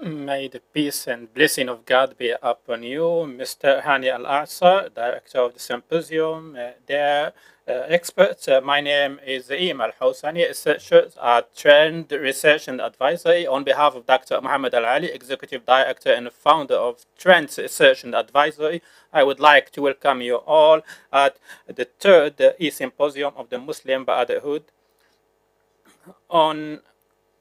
May the peace and blessing of God be upon you, Mr. Hani Al Asa, Director of the Symposium. Uh, dear uh, experts, uh, my name is Reem Al Hosani, researcher at Trend Research and Advisory, on behalf of Dr. Muhammad Al Ali, Executive Director and founder of Trend Research and Advisory. I would like to welcome you all at the third e symposium of the Muslim Brotherhood on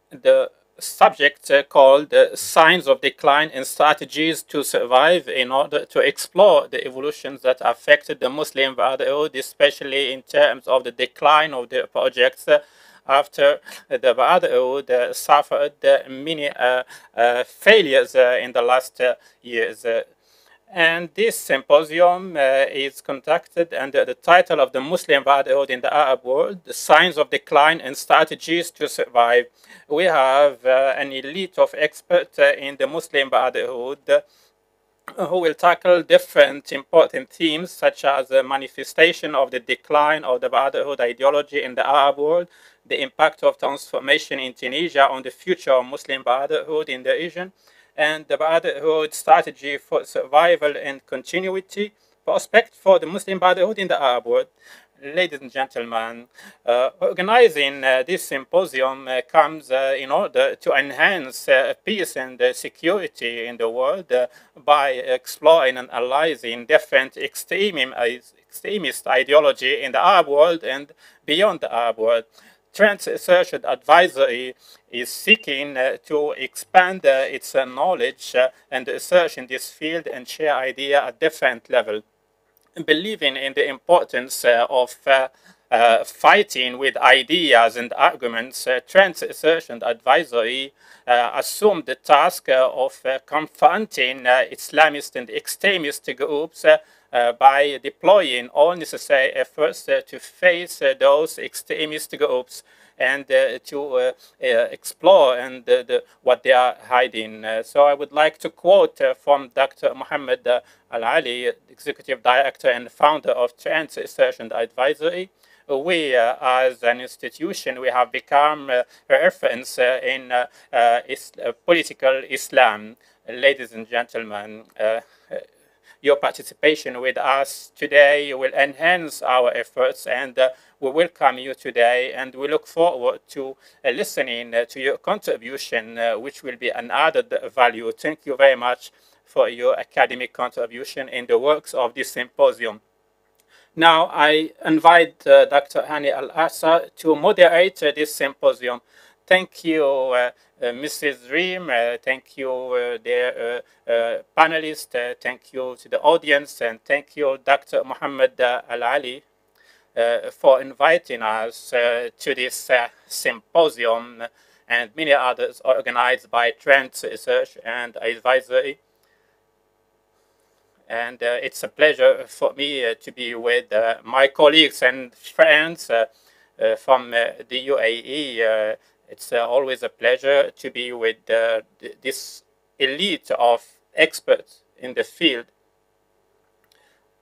the subject uh, called uh, Signs of Decline and Strategies to Survive in order to explore the evolutions that affected the Muslim Brotherhood, especially in terms of the decline of the projects uh, after the Brotherhood uh, suffered many uh, uh, failures in the last years. And this symposium uh, is conducted under the title of the Muslim Brotherhood in the Arab World, the Signs of Decline and Strategies to Survive. We have uh, an elite of experts uh, in the Muslim Brotherhood uh, who will tackle different important themes such as the manifestation of the decline of the Brotherhood ideology in the Arab world, the impact of transformation in Tunisia on the future of Muslim Brotherhood in the region, and the Brotherhood strategy for survival and continuity prospect for the Muslim Brotherhood in the Arab world. Ladies and gentlemen, uh, organizing uh, this symposium uh, comes uh, in order to enhance uh, peace and uh, security in the world by exploring and analyzing different extremist ideology in the Arab world and beyond the Arab world. Trend Research Advisory is seeking uh, to expand uh, its uh, knowledge and research in this field and share ideas at different levels. Believing in the importance of uh, fighting with ideas and arguments, uh, Trend Research and Advisory uh, assumed the task of confronting Islamist and extremist groups by deploying all necessary efforts to face those extremist groups and uh, to uh, uh, explore and the, what they are hiding. so I would like to quote from Dr. Muhammad Al-Ali, Executive Director and founder of Trend Research and Advisory we uh, as an institution we have become uh, reference uh, in is political Islam. Ladies and gentlemen, your participation with us today will enhance our efforts and uh, we welcome you today and we look forward to uh, listening uh, to your contribution, uh, which will be an added value. Thank you very much for your academic contribution in the works of this symposium. Now, I invite uh, Dr. Hani Al-Asa to moderate this symposium. Thank you, uh, uh, Mrs. Reem. Uh, thank you, dear panelists. thank you to the audience. And thank you, Dr. Muhammad Al-Ali, for inviting us to this symposium and many others organized by Trend Research and Advisory. And uh, it's a pleasure for me uh, to be with uh, my colleagues and friends from the UAE it's uh, always a pleasure to be with uh, this elite of experts in the field.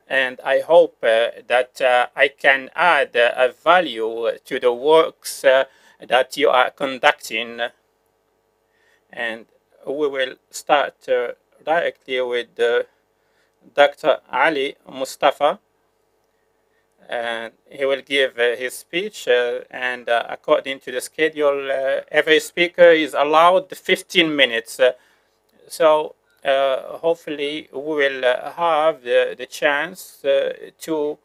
And I hope uh, that I can add a value to the works that you are conducting. And we will start directly with Dr. Ali Mustafa and he will give uh, his speech uh, and uh, according to the schedule uh, every speaker is allowed 15 minutes. Uh, so uh, hopefully we will have the, the chance to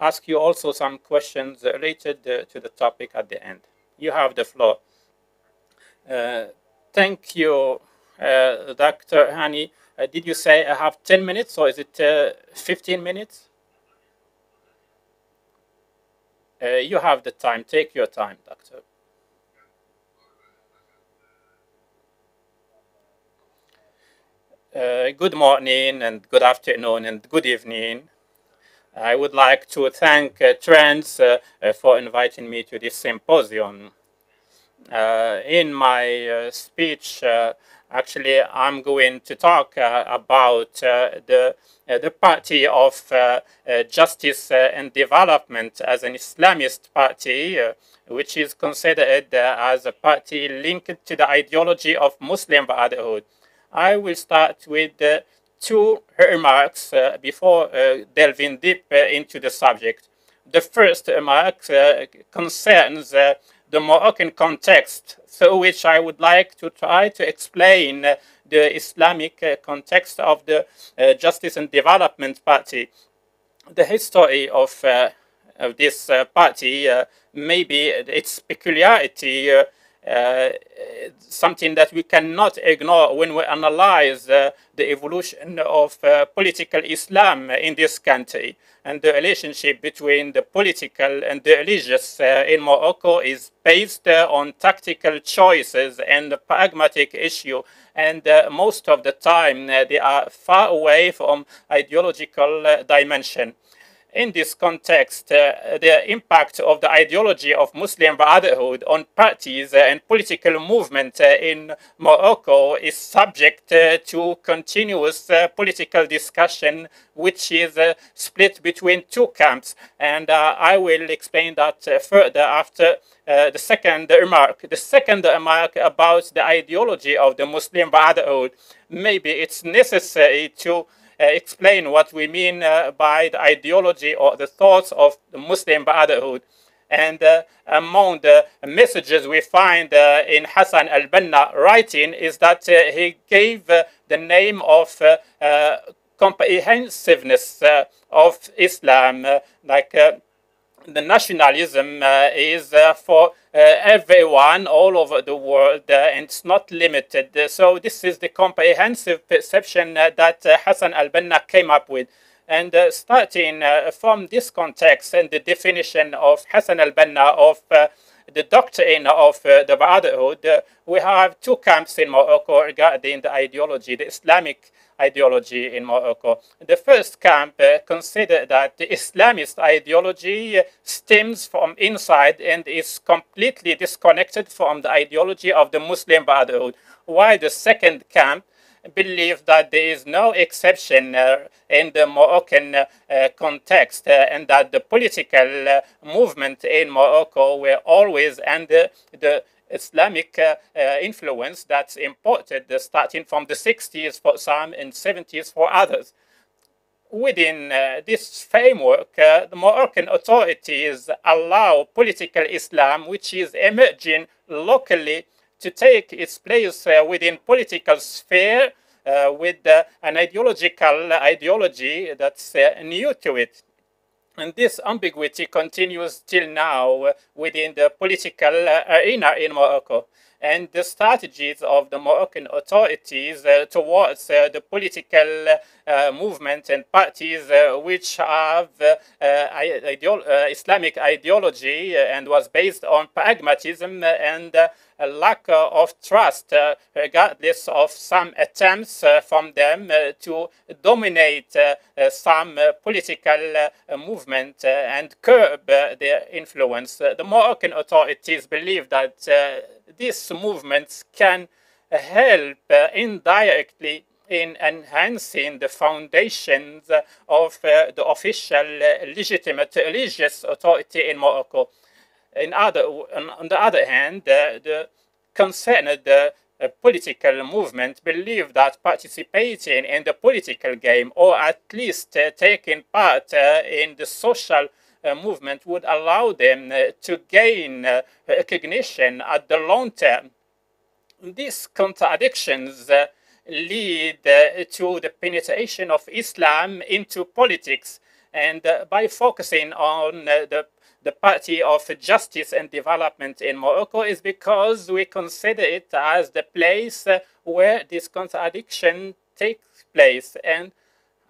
ask you also some questions related to the topic at the end. You have the floor. Thank you Dr. Hani. Did you say I have 10 minutes or is it 15 minutes uh, you have the time. Take your time, doctor. Uh, good morning and good afternoon and good evening. I would like to thank uh, Trends uh, uh, for inviting me to this symposium. in my speech, actually, I'm going to talk about the the party of justice and development as an Islamist party which is considered uh, as a party linked to the ideology of Muslim Brotherhood. I will start with uh, two remarks uh, before uh, delving deep uh, into the subject. The first remark uh, concerns the Moroccan context, through which I would like to try to explain the Islamic context of the Justice and Development Party. The history of of this uh, party, uh, maybe its peculiarity, uh, something that we cannot ignore when we analyze the evolution of political Islam in this country. And the relationship between the political and the religious in Morocco is based on tactical choices and pragmatic issue and uh, most of the time uh, they are far away from ideological uh, dimension in this context, uh, the impact of the ideology of Muslim Brotherhood on parties uh, and political movement uh, in Morocco is subject uh, to continuous political discussion, which is split between two camps. And I will explain that further after the second remark. The second remark about the ideology of the Muslim Brotherhood. Maybe it's necessary to Uh, explain what we mean uh, by the ideology or the thoughts of the Muslim Brotherhood. And uh, among the messages we find uh, in Hassan al-Banna writing is that uh, he gave the name of comprehensiveness of Islam, like the nationalism uh, is uh, for uh, everyone all over the world and it's not limited. So this is the comprehensive perception that Hassan al-Banna came up with. And uh, starting uh, from this context and the definition of Hassan al-Banna of uh, the doctrine of the Brotherhood, we have two camps in Morocco regarding the ideology, the Islamic ideology in Morocco. The first camp uh, considered that the Islamist ideology stems from inside and is completely disconnected from the ideology of the Muslim Brotherhood, while the second camp believe that there is no exception uh, in the Moroccan uh, context uh, and that the political uh, movement in Morocco were always under the Islamic uh, uh, influence that's imported uh, starting from the 60s for some and 70s for others. Within uh, this framework, uh, the Moroccan authorities allow political Islam, which is emerging locally, to take its place uh, within political sphere with an ideological ideology that's new to it. And this ambiguity continues till now within the political arena in Morocco. And the strategies of the Moroccan authorities uh, towards uh, the political uh, movement and parties uh, which have uh, uh, Islamic ideology and was based on pragmatism and a lack uh, of trust, uh, regardless of some attempts uh, from them to dominate some political movement and curb their influence. the Moroccan authorities believe that these movements can help indirectly in enhancing the foundations of uh, the official uh, legitimate religious authority in Morocco. In other, on, the other hand, uh, the concerned uh, political movement believe that participating in the political game or at least uh, taking part uh, in the social movement would allow them to gain recognition at the long term. These contradictions lead uh, to the penetration of Islam into politics. And uh, by focusing on uh, the the Party of Justice and Development in Morocco is because we consider it as the place where this contradiction takes place and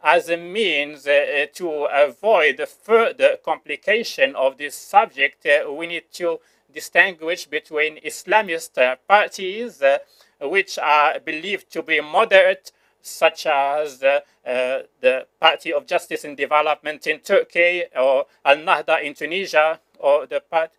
as a means uh, to avoid further complication of this subject, uh, we need to distinguish between Islamist uh, parties which are believed to be moderate, such as uh, uh, the Party of Justice and Development in Turkey or Al Nahda in Tunisia or the part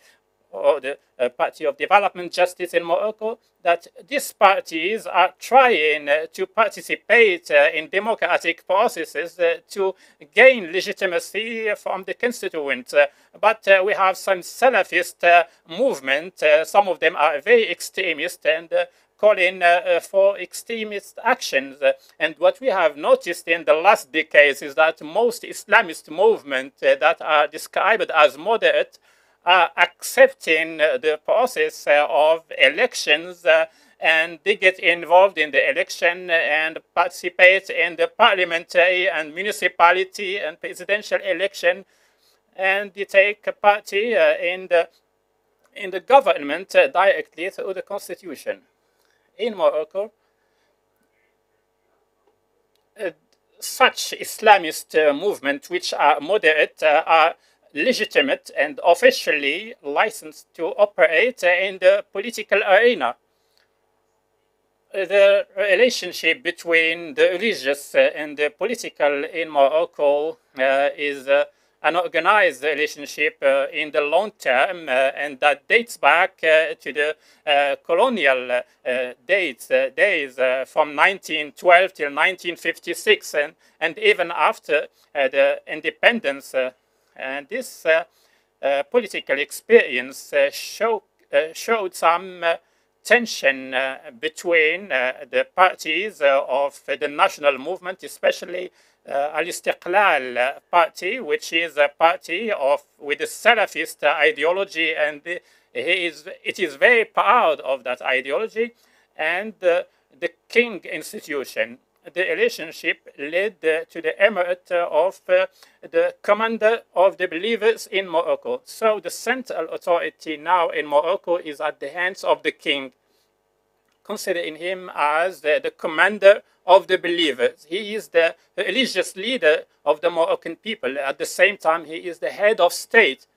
or the uh, Party of Development Justice in Morocco, that these parties are trying uh, to participate uh, in democratic processes uh, to gain legitimacy from the constituents. Uh, but uh, we have some Salafist movement, some of them are very extremist and calling uh, for extremist actions. and what we have noticed in the last decades is that most Islamist movements uh, that are described as moderate are accepting the process uh, of elections uh, and they get involved in the election and participate in the parliamentary and municipality and presidential election and they take part uh, in the in the government directly through the constitution in Morocco, uh, such Islamist uh, movements, which are moderate, uh, are legitimate and officially licensed to operate in the political arena. The relationship between the religious and the political in Morocco is an organized relationship uh, in the long term, uh, and that dates back uh, to the colonial dates, days from 1912 till 1956, and, and even after the independence. and this political experience show, showed some tension uh, between uh, the parties uh, of the national movement, especially uh, Al-Istiqlal party, which is a party of with a Salafist ideology, and he is it is very proud of that ideology, and uh, the King institution. The relationship led uh, to the emirate of the commander of the believers in Morocco. So the central authority now in Morocco is at the hands of the king, considering him as the, the commander of the believers. He is the religious leader of the Moroccan people. At the same time, he is the head of state.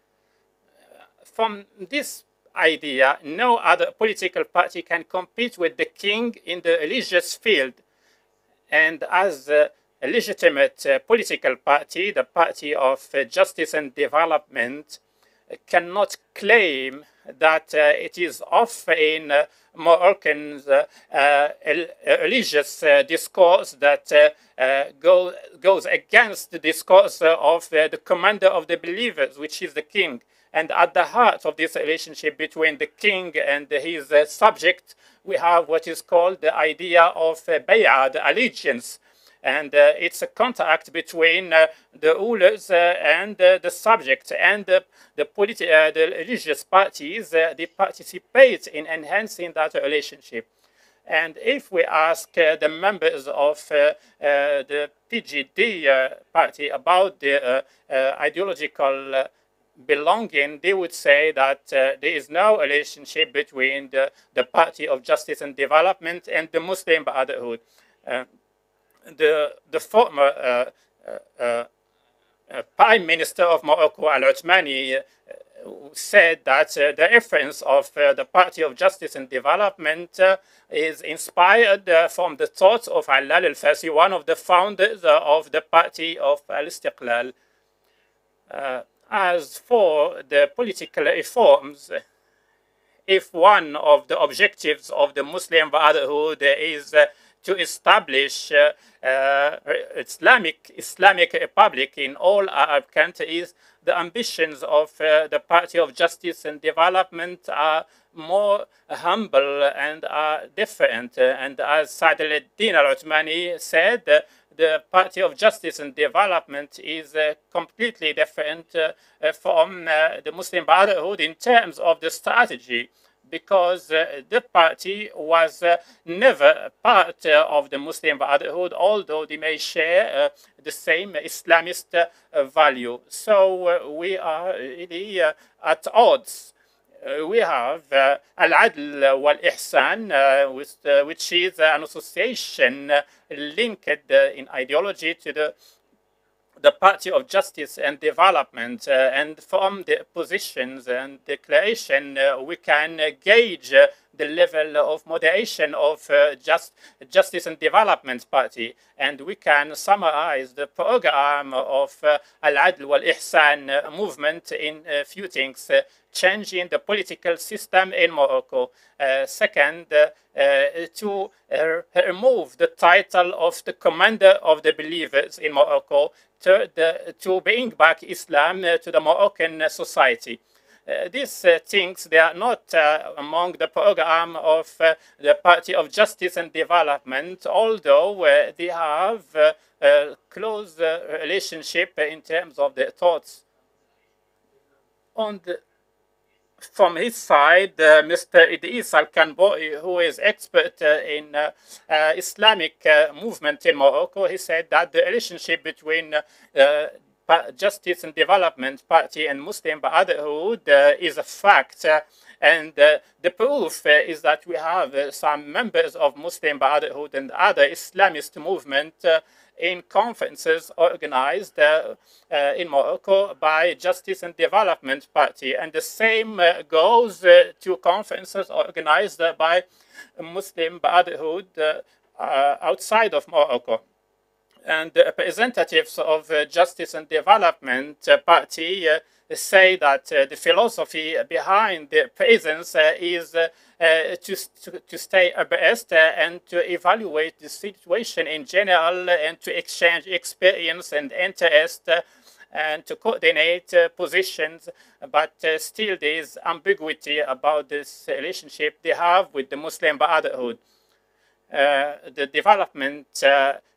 From this idea, no other political party can compete with the king in the religious field. And as a legitimate uh, political party, the Party of uh, Justice and Development, cannot claim that uh, it is often uh, Moroccans uh, uh, uh, religious uh, discourse that go, goes against the discourse of the commander of the believers, which is the king. And at the heart of this relationship between the king and his subject, we have what is called the idea of bay'ah, allegiance, and uh, it's a contact between uh, the rulers uh, and the subject and the the religious parties they participate in enhancing that relationship. And if we ask uh, the members of uh, uh, the PJD party about their ideological belonging, they would say that there is no relationship between the, the Party of Justice and Development and the Muslim Brotherhood the the former uh, uh, uh, Prime Minister of Morocco, Al Othmani, said that uh, the reference of uh, the Party of Justice and Development uh, is inspired from the thoughts of Allal al-Fassi, one of the founders of the Party of Al-Istiqlal. as for the political reforms, if one of the objectives of the Muslim Brotherhood is to establish uh, uh, Islamic Islamic Republic in all Arab countries, the ambitions of uh, the Party of Justice and Development are more humble and are different. and as Saad al-Othmani said, the Party of Justice and Development is uh, completely different uh, from uh, the Muslim Brotherhood in terms of the strategy because uh, the party was uh, never part uh, of the Muslim Brotherhood, although they may share uh, the same Islamist uh, value. So uh, we are really at odds. we have Al-Adl wal-Ihsan, which is an association linked in ideology to the the Party of Justice and Development, uh, and from the positions and declaration, uh, we can gauge uh, the level of moderation of uh, just Justice and Development Party. And we can summarize the program of uh, Al-Adl wal-Ihsan movement in a few things changing the political system in Morocco. Uh, second, uh, to uh, remove the title of the commander of the believers in Morocco to, the, to bring back Islam to the Moroccan society. Uh, these uh, things, they are not uh, among the program of the Party of Justice and Development, although they have a close relationship in terms of their thoughts. On the from his side, uh, Mr. Idris Al-Kanboi, who is expert uh, in uh, Islamic movement in Morocco, he said that the relationship between Justice and Development Party and Muslim Brotherhood uh, is a fact. Uh, and uh, the proof is that we have some members of Muslim Brotherhood and other Islamist movement in conferences organized uh, uh, in Morocco by Justice and Development Party. And the same uh, goes to conferences organized by Muslim Brotherhood outside of Morocco and the representatives of uh, Justice and Development uh, Party uh, say that the philosophy behind the presence is to, to, stay abreast and to evaluate the situation in general and to exchange experience and interest and to coordinate uh, positions, but uh, still there is ambiguity about this relationship they have with the Muslim Brotherhood. Uh, the development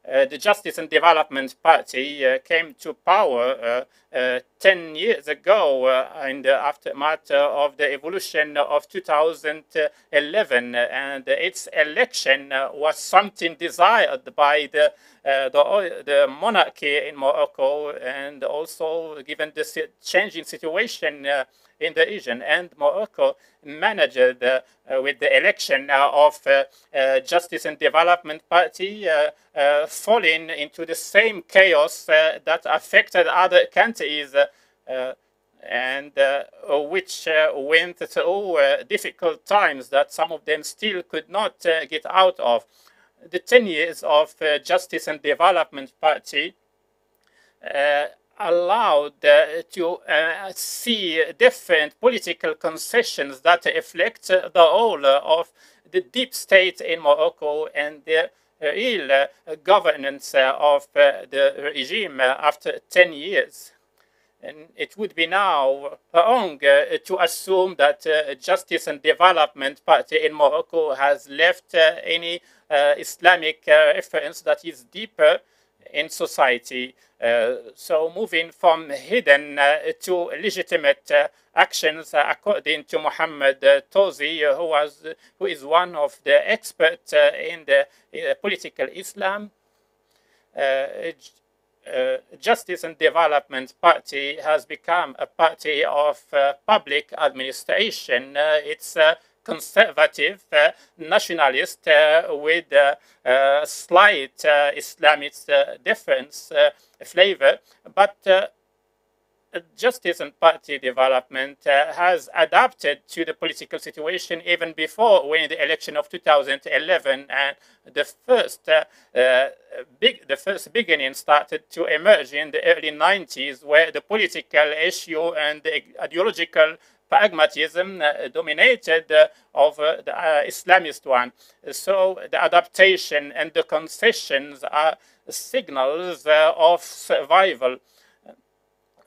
the Justice and Development Party uh, came to power uh, 10 years ago in the aftermath of the evolution of 2011 and its election was something desired by the, the, the monarchy in Morocco and also given the changing situation in the region. And Morocco managed uh, with the election of uh, Justice and Development Party uh, falling into the same chaos that affected other countries and uh, which uh, went through uh, difficult times that some of them still could not get out of. The 10 years of Justice and Development Party allowed uh, to uh, see different political concessions that reflect the role of the deep state in Morocco and the real uh, governance of the regime after 10 years. And it would be now wrong uh, to assume that uh, Justice and Development Party in Morocco has left uh, any Islamic reference that is deeper in society. Uh, so moving from hidden uh, to legitimate uh, actions, according to Muhammad Tozi, who was who is one of the experts in the political Islam. Uh, Justice and Development Party has become a party of uh, public administration. Uh, it's conservative uh, nationalist uh, with a uh, slight Islamist difference flavor, but justice and party development uh, has adapted to the political situation even before winning the election of 2011 and the first uh, uh, big the first beginning started to emerge in the early 90s where the political issue and the ideological pragmatism uh, dominated uh, over the uh, Islamist one. So the adaptation and the concessions are signals of survival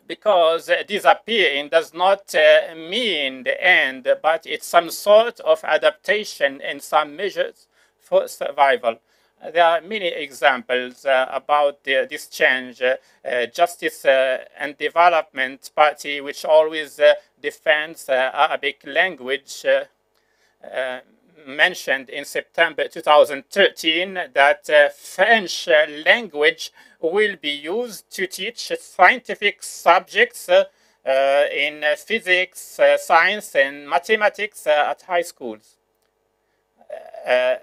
because disappearing does not uh, mean the end, but it's some sort of adaptation and some measures for survival. There are many examples uh, about the, this change. Uh, Justice uh, and Development Party, which always uh, defends uh, Arabic language, mentioned in September 2013 that French language will be used to teach scientific subjects in physics, science, and mathematics at high schools Uh,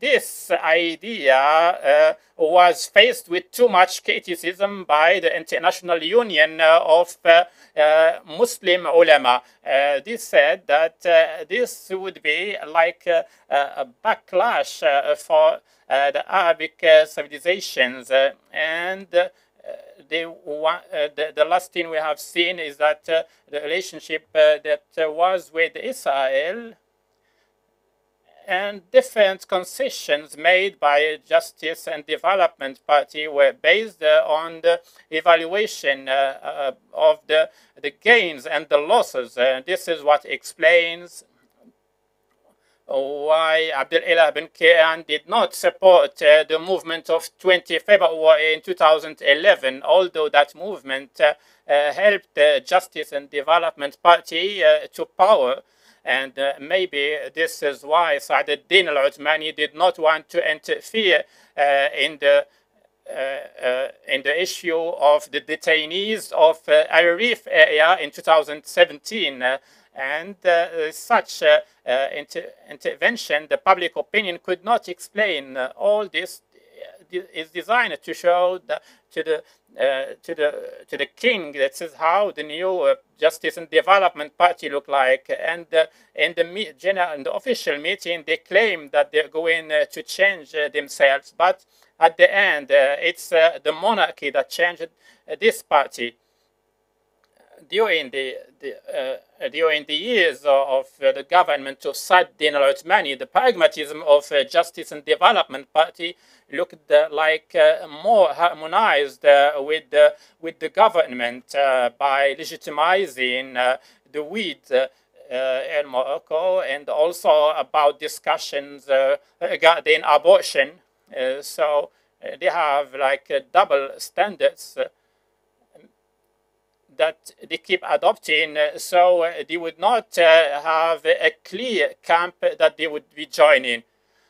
this idea uh, was faced with too much criticism by the International Union uh, of Muslim ulama. they said that this would be like a backlash for the Arabic civilizations and the, uh, the, the, last thing we have seen is that uh, the relationship uh, that was with Israel and different concessions made by Justice and Development Party were based uh, on the evaluation uh, uh, of the, the gains and the losses. And this is what explains why Abdel Ilah Benkirane did not support uh, the movement of 20 February in 2011, although that movement uh, uh, helped the Justice and Development Party to power. And uh, maybe this is why Saad al-Uthmani did not want to interfere uh, in the uh, uh, in the issue of the detainees of uh, Arif area in 2017. and such inter intervention, the public opinion could not explain all this is designed to show the, to the uh, to the to the king. This is how the new uh, Justice and Development Party look like. And uh, in the general, the official meeting, they claim that they're going uh, to change uh, themselves, but at the end, it's the monarchy that changed this party during the, the uh, during the years of uh, the government of Saad-Din al-Uthmani, the pragmatism of uh, Justice and Development Party looked uh, like uh, more harmonized uh, with, the, with the government by legitimizing the weed in Morocco and also about discussions regarding abortion. so they have like double standards that they keep adopting, uh, so uh, they would not uh, have a clear camp that they would be joining.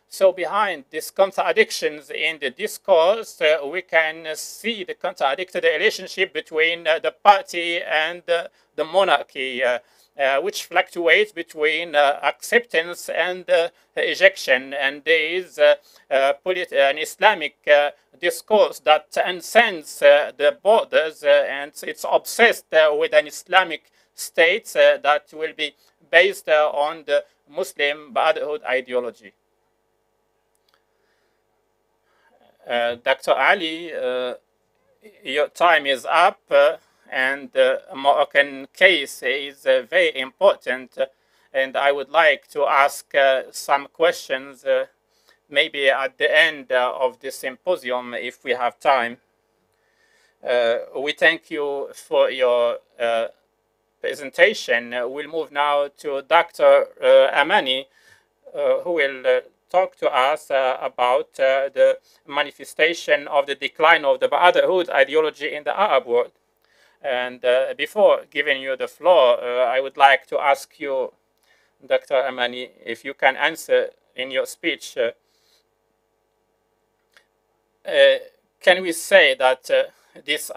So behind these contradictions in the discourse, uh, we can see the contradicted relationship between uh, the party and uh, the monarchy, Uh, which fluctuates between uh, acceptance and uh, ejection. And there is an Islamic discourse that transcends uh, the borders uh, and it's obsessed uh, with an Islamic state that will be based on the Muslim Brotherhood ideology. Dr. Ali, your time is up and the Moroccan case is uh, very important. Uh, and I would like to ask uh, some questions maybe at the end uh, of the symposium, if we have time. Uh, we thank you for your uh, presentation. we'll move now to Dr. Amani, who will talk to us uh, about uh, the manifestation of the decline of the Brotherhood ideology in the Arab world. And uh, before giving you the floor, I would like to ask you, Dr. Amani, if you can answer in your speech uh, can we say that uh, this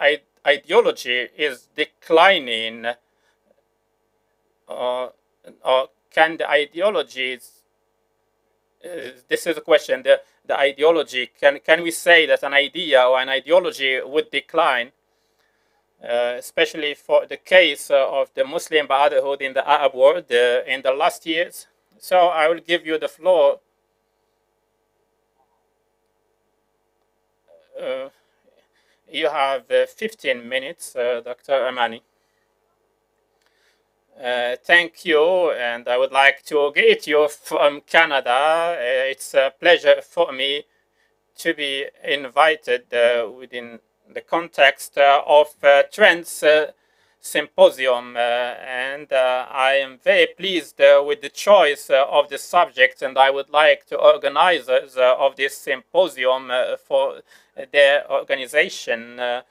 ideology is declining uh, or can the ideologies uh, this is a question the, the ideology can can we say that an idea or an ideology would decline uh, especially for the case uh, of the Muslim Brotherhood in the Arab world in the last years so I will give you the floor Uh, you have uh, 15 minutes, uh, Dr. Amani. Uh, thank you, and I would like to greet you from Canada. Uh, it's a pleasure for me to be invited uh, within the context of Trends Symposium, and I am very pleased with the choice of the subject, and I would like to organizers of this symposium for their organization. Uh,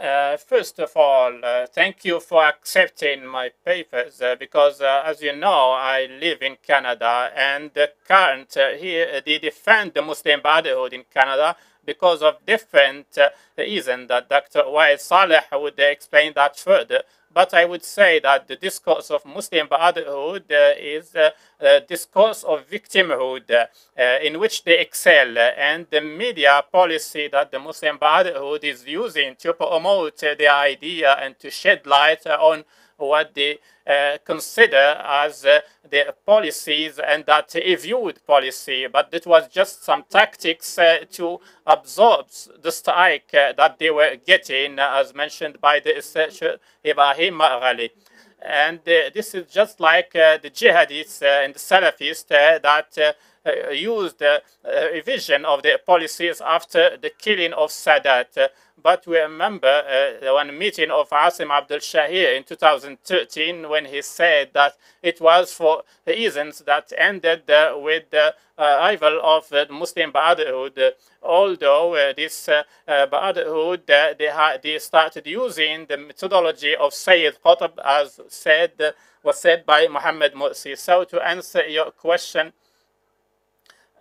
uh, first of all, uh, thank you for accepting my papers uh, because, uh, as you know, I live in Canada and the current uh, here they defend the Muslim Brotherhood in Canada because of different reasons that Dr. Wael Saleh would explain that further. but I would say that the discourse of Muslim Brotherhood uh, is a discourse of victimhood uh, in which they excel, and the media policy that the Muslim Brotherhood is using to promote the idea and to shed light on what they uh, consider as uh, their policies and that they viewed policy, but it was just some tactics uh, to absorb the strike uh, that they were getting, as mentioned by the researcher Ibrahim Maghali. And uh, this is just like uh, the jihadists and the Salafists that used a revision of their policies after the killing of Sadat but we remember uh, one meeting of Asim Abdul Shahir in 2013 when he said that it was for reasons that ended uh, with the arrival of the Muslim Brotherhood. although uh, this uh, uh, Brotherhood, they, they started using the methodology of Sayyid Qutb as said, was said by Muhammad Mursi. So to answer your question,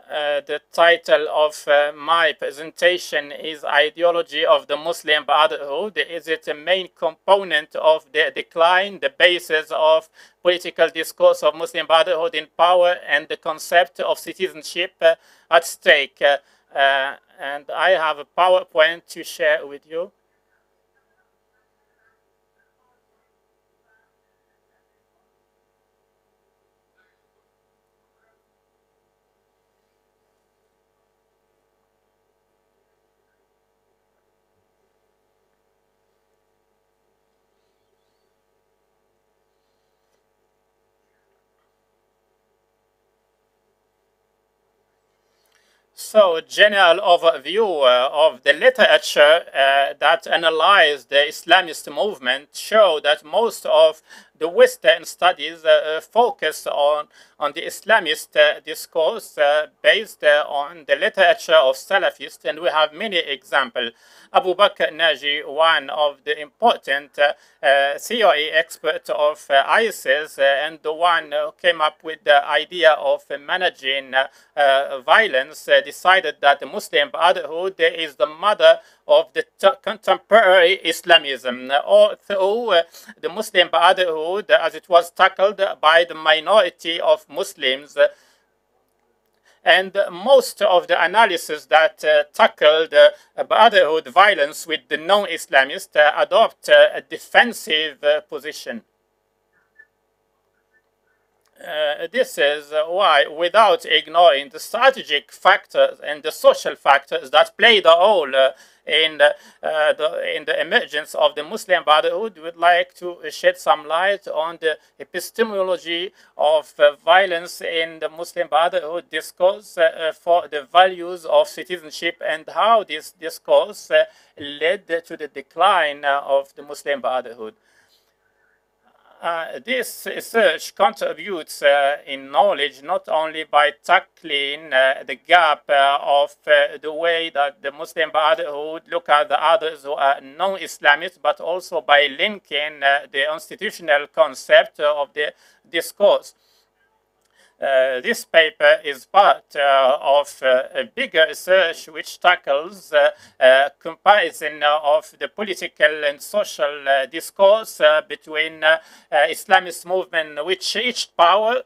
uh, the title of uh, my presentation is Ideology of the Muslim Brotherhood. Is it a main component of the decline, the basis of political discourse of Muslim Brotherhood in power and the concept of citizenship uh, at stake? Uh, uh, and I have a PowerPoint to share with you. So, a general overview uh, of the literature uh, that analyzed the Islamist movement show that most of the Western studies uh, focus on, on the Islamist uh, discourse uh, based uh, on the literature of Salafists, and we have many examples. Abu Bakr Naji, one of the important CIA experts of ISIS, and the one who came up with the idea of managing violence, decided that the Muslim Brotherhood is the mother of the contemporary Islamism, or through uh, the Muslim Brotherhood as it was tackled by the minority of Muslims. And most of the analysis that uh, tackled uh, brotherhood violence with the non-Islamists uh, adopt uh, a defensive uh, position. Uh, this is why, without ignoring the strategic factors and the social factors that played a role uh, in the, uh, the, in the emergence of the Muslim Brotherhood, would like to shed some light on the epistemology of uh, violence in the Muslim Brotherhood discourse uh, for the values of citizenship and how this discourse led to the decline of the Muslim Brotherhood. Uh, this research contributes uh, in knowledge not only by tackling uh, the gap uh, of uh, the way that the Muslim Brotherhood look at the others who are non-Islamists, but also by linking the institutional concept of the discourse. Uh, this paper is part uh, of uh, a bigger research which tackles uh, uh, comparison of the political and social uh, discourse between Islamist movement which reached power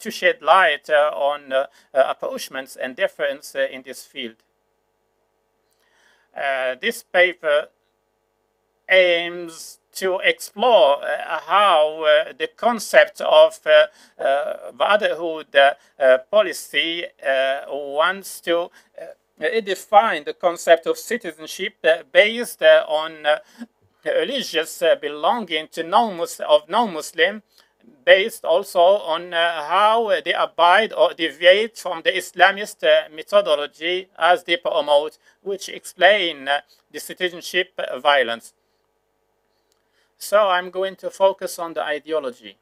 to shed light on approachments and difference in this field. this paper aims to explore uh, how uh, the concept of uh, brotherhood policy wants to redefine the concept of citizenship based on religious belonging to non of non-Muslim based also on uh, how they abide or deviate from the Islamist uh, methodology as they promote, which explain uh, the citizenship violence. So I'm going to focus on the ideology.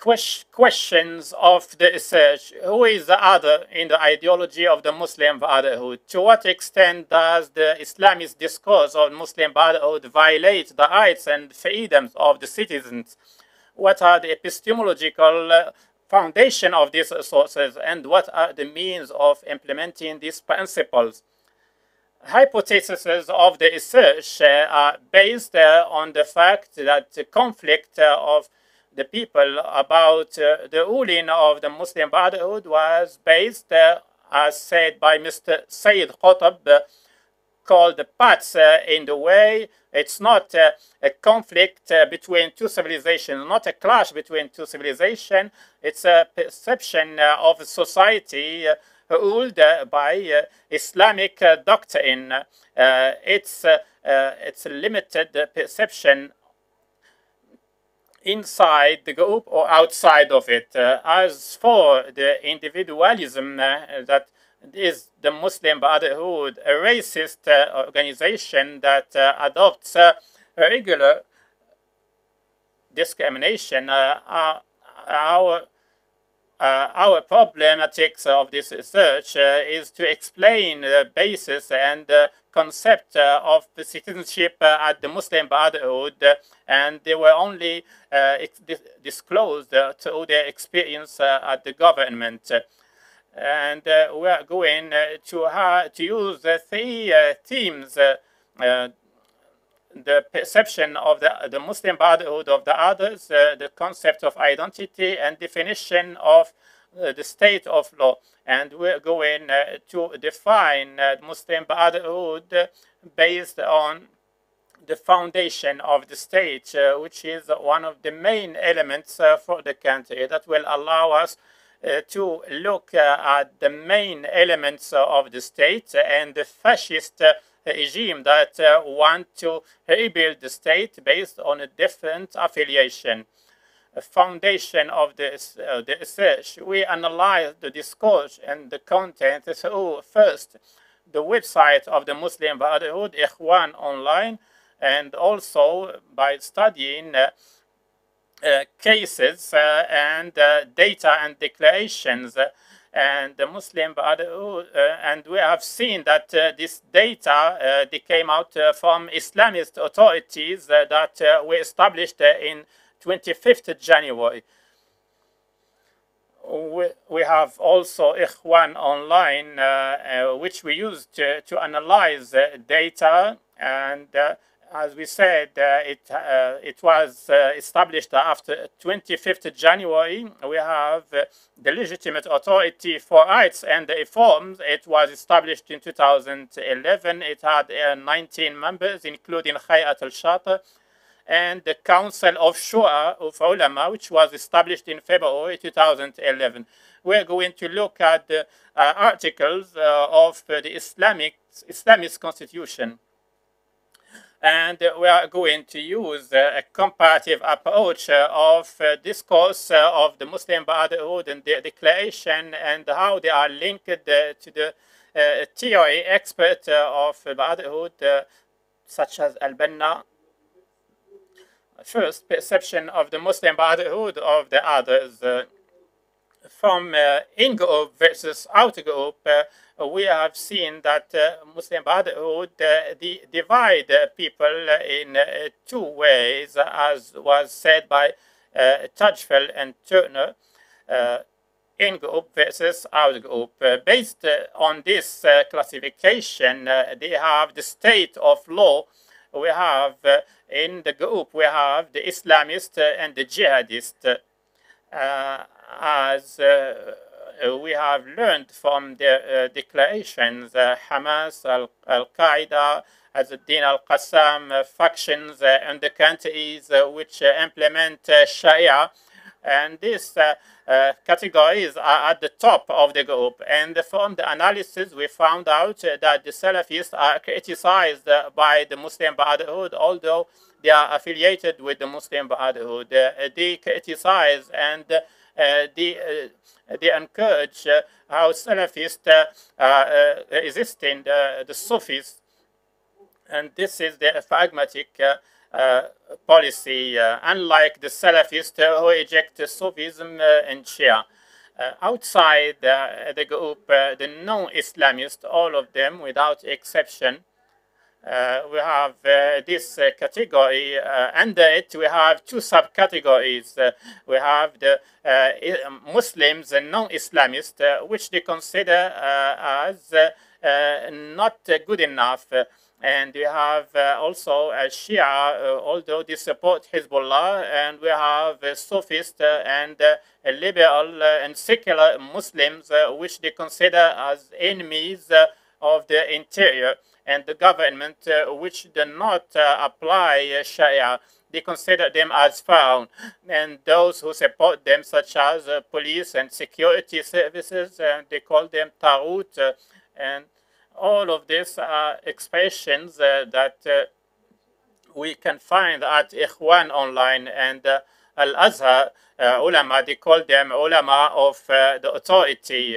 questions of the research. Who is the other in the ideology of the Muslim Brotherhood? To what extent does the Islamist discourse on Muslim Brotherhood violate the rights and freedoms of the citizens? What are the epistemological uh, foundation of these sources and what are the means of implementing these principles? Hypotheses of the research uh, are based uh, on the fact that the conflict uh, of the people about uh, the ruling of the Muslim Brotherhood was based, uh, as said by Mr. Sayyid Qutb, uh, called the paths in the way. It's not a conflict between two civilizations, not a clash between two civilizations. It's a perception of society ruled by Islamic doctrine. it's, it's a limited perception inside the group or outside of it. Uh, as for the individualism uh, that is the Muslim Brotherhood, a racist uh, organization that uh, adopts uh, regular discrimination, uh, our uh, our problematics of this research uh, is to explain the basis and the concept uh, of the citizenship uh, at the Muslim Brotherhood, uh, and they were only uh, disclosed through their experience at the government. And we are going to, to use three themes the perception of the, the Muslim Brotherhood of the others, uh, the concept of identity and definition of uh, the state of law. And we're going uh, to define uh, Muslim Brotherhood based on the foundation of the state, uh, which is one of the main elements uh, for the country that will allow us to look at the main elements of the state and the fascist regime that uh, want to rebuild the state based on a different affiliation. A foundation of this, uh, the research, we analyze the discourse and the content through first the website of the Muslim Brotherhood, Ikhwan Online, and also by studying uh, uh, cases uh, and uh, data and declarations and the Muslim Brotherhood, uh, and we have seen that uh, this data uh, they came out uh, from Islamist authorities uh, that uh, were established in 25th January. We, we have also Ikhwan Online, which we use to, to analyze data and as we said, uh, it uh, it was uh, established after 25th January. We have the legitimate authority for rights and reforms. It was established in 2011. It had 19 members, including Khairat al-Shater, and the Council of Shura of Ulama, which was established in February 2011. We're going to look at the uh, articles uh, of the Islamic Islamist constitution and we are going to use a comparative approach uh, of uh, discourse uh, of the Muslim Brotherhood and the declaration and how they are linked to the uh, theory expert of Brotherhood, such as Al-Banna. First, perception of the Muslim Brotherhood of the others. from in-group versus out-group, we have seen that uh, Muslim Brotherhood uh, the divide people in uh, two ways, as was said by uh, and Turner, uh, in group versus out group. Uh, based on this classification, they have the state of law. We have in the group, we have the Islamist and the Jihadist. as uh, Uh, we have learned from the uh, declarations, uh, Hamas, Al-Qaeda, as Din al-Qassam uh, factions uh, in the countries which implement Sharia. And these categories are at the top of the group. And from the analysis, we found out that the Salafists are criticized by the Muslim Brotherhood, although they are affiliated with the Muslim Brotherhood. they criticize and they they encourage uh, how Salafists uh, uh, resisting the, the Sufis. And this is the pragmatic policy, unlike the Salafists who reject Sufism and Shia. Uh, outside uh, the group, uh, the non-Islamists, all of them without exception, uh, Uh, we have uh, this uh, category. Uh, under it, we have two subcategories. Uh, we have the Muslims and non-Islamists, which they consider as not good enough. And we have uh, also Shia, uh, although they support Hezbollah, and we have uh, Sufist and liberal and secular Muslims, which they consider as enemies of the interior, and the government, which do not apply Sharia. They consider them as found, and those who support them, such as uh, police and security services, uh, they call them Taghut, uh, and all of these are expressions uh, that uh, we can find at Ikhwan online and uh, Al-Azhar. Ulama, they call them ulama of the authority.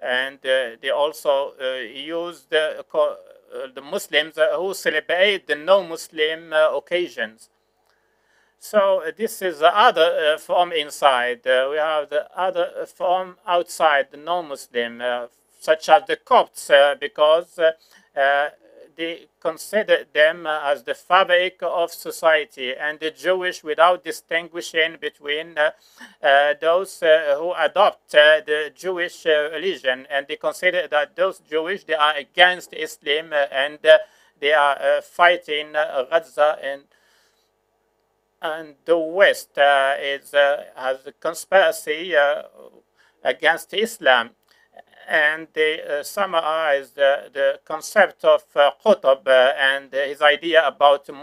And they also use the, the Muslims who celebrate the no-Muslim occasions. So uh, this is the other uh, form inside. Uh, we have the other form outside the non-Muslim such as the Copts, uh, because uh, uh, they consider them as the fabric of society and the Jewish without distinguishing between uh, uh, those uh, who adopt uh, the Jewish uh, religion. And they consider that those Jewish they are against Islam uh, and they are fighting Gaza and and the West is has a conspiracy against Islam and they uh, summarized the, the concept of uh, Qutb uh, and his idea about uh,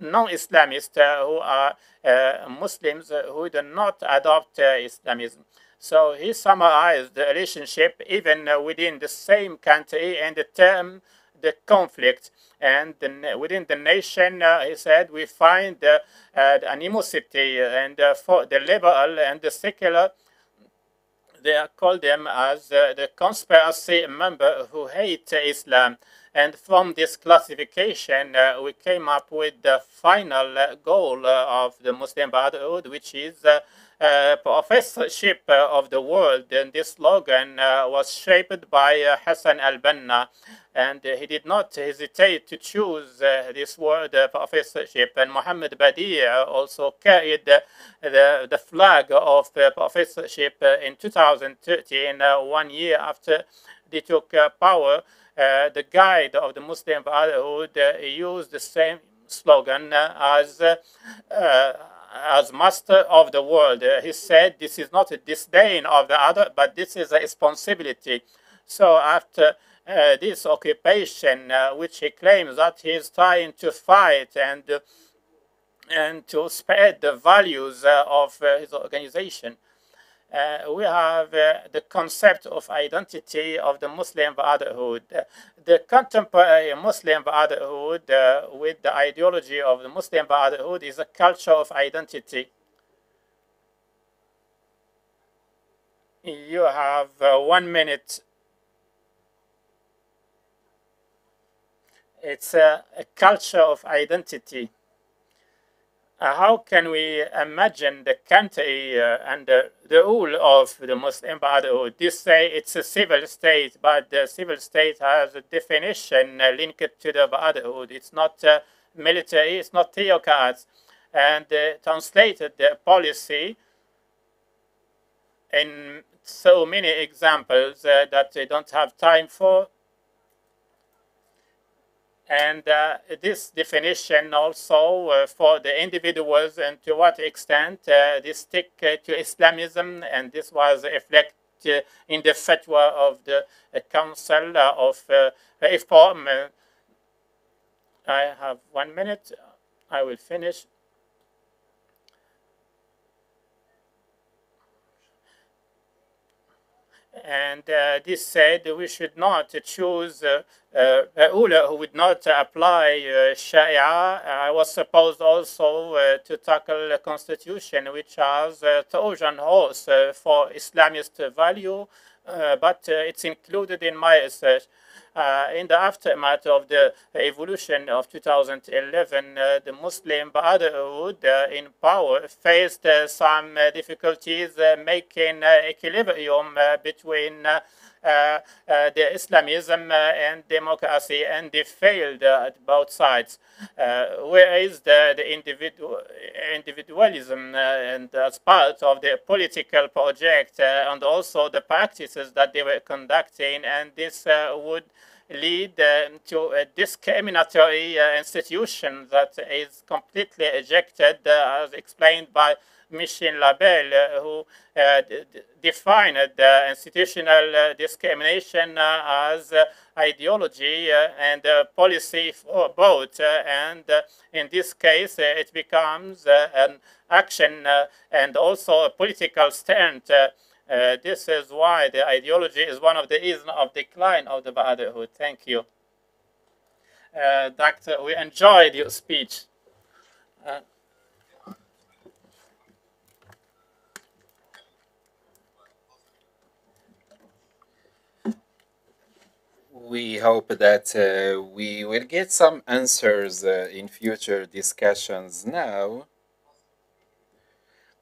non-Islamists uh, who are uh, Muslims who do not adopt Islamism. So he summarized the relationship even within the same country and the term the conflict. And the, within the nation, he said, we find the animosity and for the liberal and the secular they call them as uh, the conspiracy member who hate Islam. And from this classification, uh, we came up with the final uh, goal uh, of the Muslim Brotherhood, which is uh, Uh, professorship uh, of the world. And this slogan uh, was shaped by Hassan al-Banna and uh, he did not hesitate to choose uh, this word uh, professorship. And Muhammad Badi also carried the, the flag of professorship in 2013, one year after they took power. the guide of the Muslim Brotherhood used the same slogan as as master of the world. Uh, he said this is not a disdain of the other, but this is a responsibility. So after uh, this occupation, uh, which he claims that he is trying to fight and uh, and to spread the values uh, of uh, his organization. Uh, we have uh, the concept of identity of the Muslim Brotherhood. Uh, the contemporary Muslim Brotherhood, uh, with the ideology of the Muslim Brotherhood, is a culture of identity. You have one minute It's a, a culture of identity. Uh, how can we imagine the country uh, and the, rule of the Muslim Brotherhood? This say it's a civil state, but the civil state has a definition uh, linked to the Brotherhood. It's not uh, military, it's not theocrats. And uh, translated the policy in so many examples uh, that I don't have time for and uh, this definition also uh, for the individuals and to what extent uh, they stick uh, to Islamism and this was reflected in the fatwa of the uh, Council of uh, Reform. I have one minute. I will finish. And uh, this said we should not choose uh, uh, who would not apply uh, Sharia. I was supposed also to tackle the constitution which has a Trojan horse for Islamist value, but it's included in my research. Uh, in the aftermath of the evolution of 2011, uh, the Muslim Brotherhood uh, in power faced uh, some uh, difficulties making equilibrium between uh, uh, the Islamism uh, and democracy, and they failed at both sides. whereas the, the individual, individualism and as part of the political project and also the practices that they were conducting, and this would lead uh, to a discriminatory uh, institution that is completely ejected, uh, as explained by Michel Labelle, uh, who uh, defined uh, institutional discrimination as ideology and policy for both. and in this case, it becomes an action and also a political stand. Uh, this is why the ideology is one of the reasons of decline of the Brotherhood. Thank you. Uh, doctor, we enjoyed your speech. Uh, we hope that uh, we will get some answers uh, in future discussions now.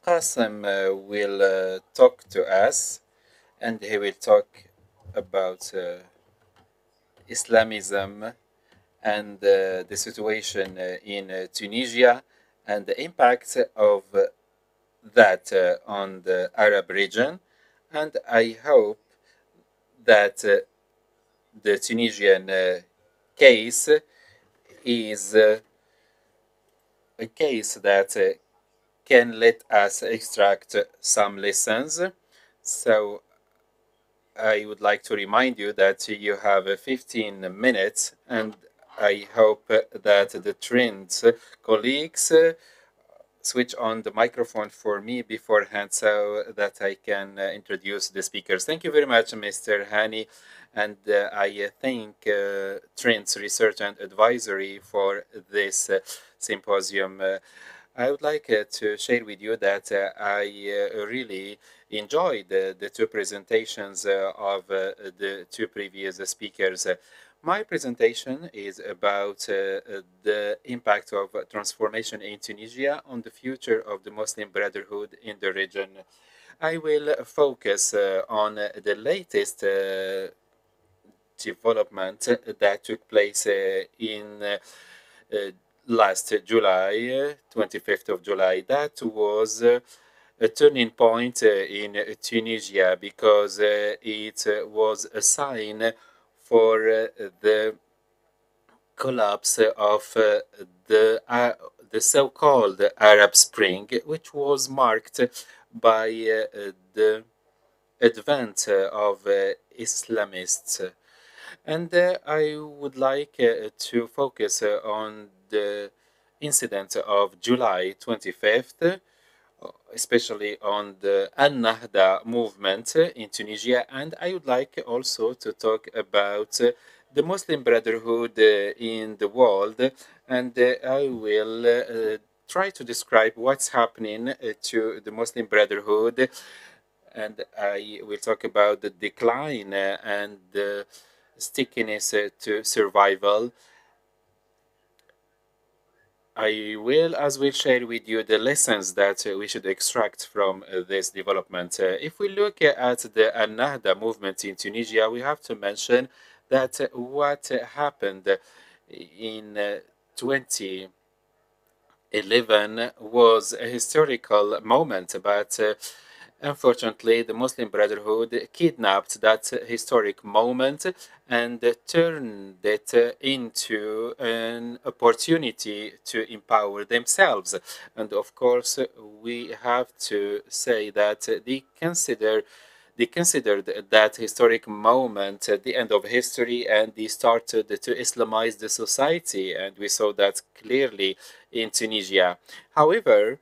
Qasim uh, will uh, talk to us and he will talk about uh, Islamism and uh, the situation in Tunisia and the impact of that on the Arab region. And I hope that the Tunisian uh, case is uh, a case that uh, can let us extract some lessons. So I would like to remind you that you have 15 minutes and I hope that the trends colleagues switch on the microphone for me beforehand so that I can uh, introduce the speakers. Thank you very much, Mr. Hani and uh, I thank uh, Trends Research and Advisory for this uh, symposium. I would like to share with you that I really enjoyed the two presentations of the two previous speakers. My presentation is about uh, the impact of transformation in Tunisia on the future of the Muslim Brotherhood in the region. I will focus uh, on the latest uh, development that took place uh, in uh, uh, last July, 25th of July. That was a turning point in Tunisia because it was a sign for the collapse of the uh, the so-called Arab Spring, which was marked by uh, the advent of uh, Islamists. And uh, I would like uh, to focus uh, on the incident of July 25th, especially on the An-Nahda movement in Tunisia. And I would like also to talk about the Muslim Brotherhood uh, in the world. And uh, I will uh, try to describe what's happening to the Muslim Brotherhood. And I will talk about the decline and the stickiness uh, to survival. I will as well share with you the lessons that uh, we should extract from uh, this development. Uh, if we look at the An-Nahda movement in Tunisia, we have to mention that what happened in uh, 2011 was a historical moment, but Unfortunately, the Muslim Brotherhood kidnapped that historic moment and turned it into an opportunity to empower themselves. And of course, we have to say that they consider they considered that historic moment at the end of history and they started to Islamize the society and we saw that clearly in Tunisia. However,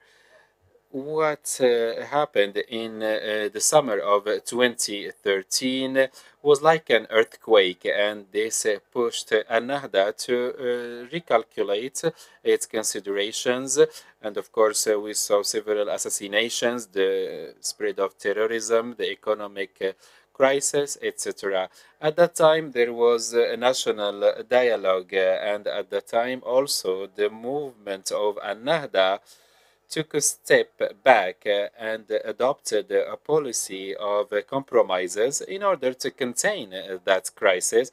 what uh, happened in uh, the summer of 2013 was like an earthquake and this uh, pushed An-Nahda to uh, recalculate its considerations and of course uh, we saw several assassinations, the spread of terrorism, the economic uh, crisis, etc. At that time, there was a national dialogue, and at that time also the movement of An-Nahda took a step back and adopted a policy of compromises in order to contain that crisis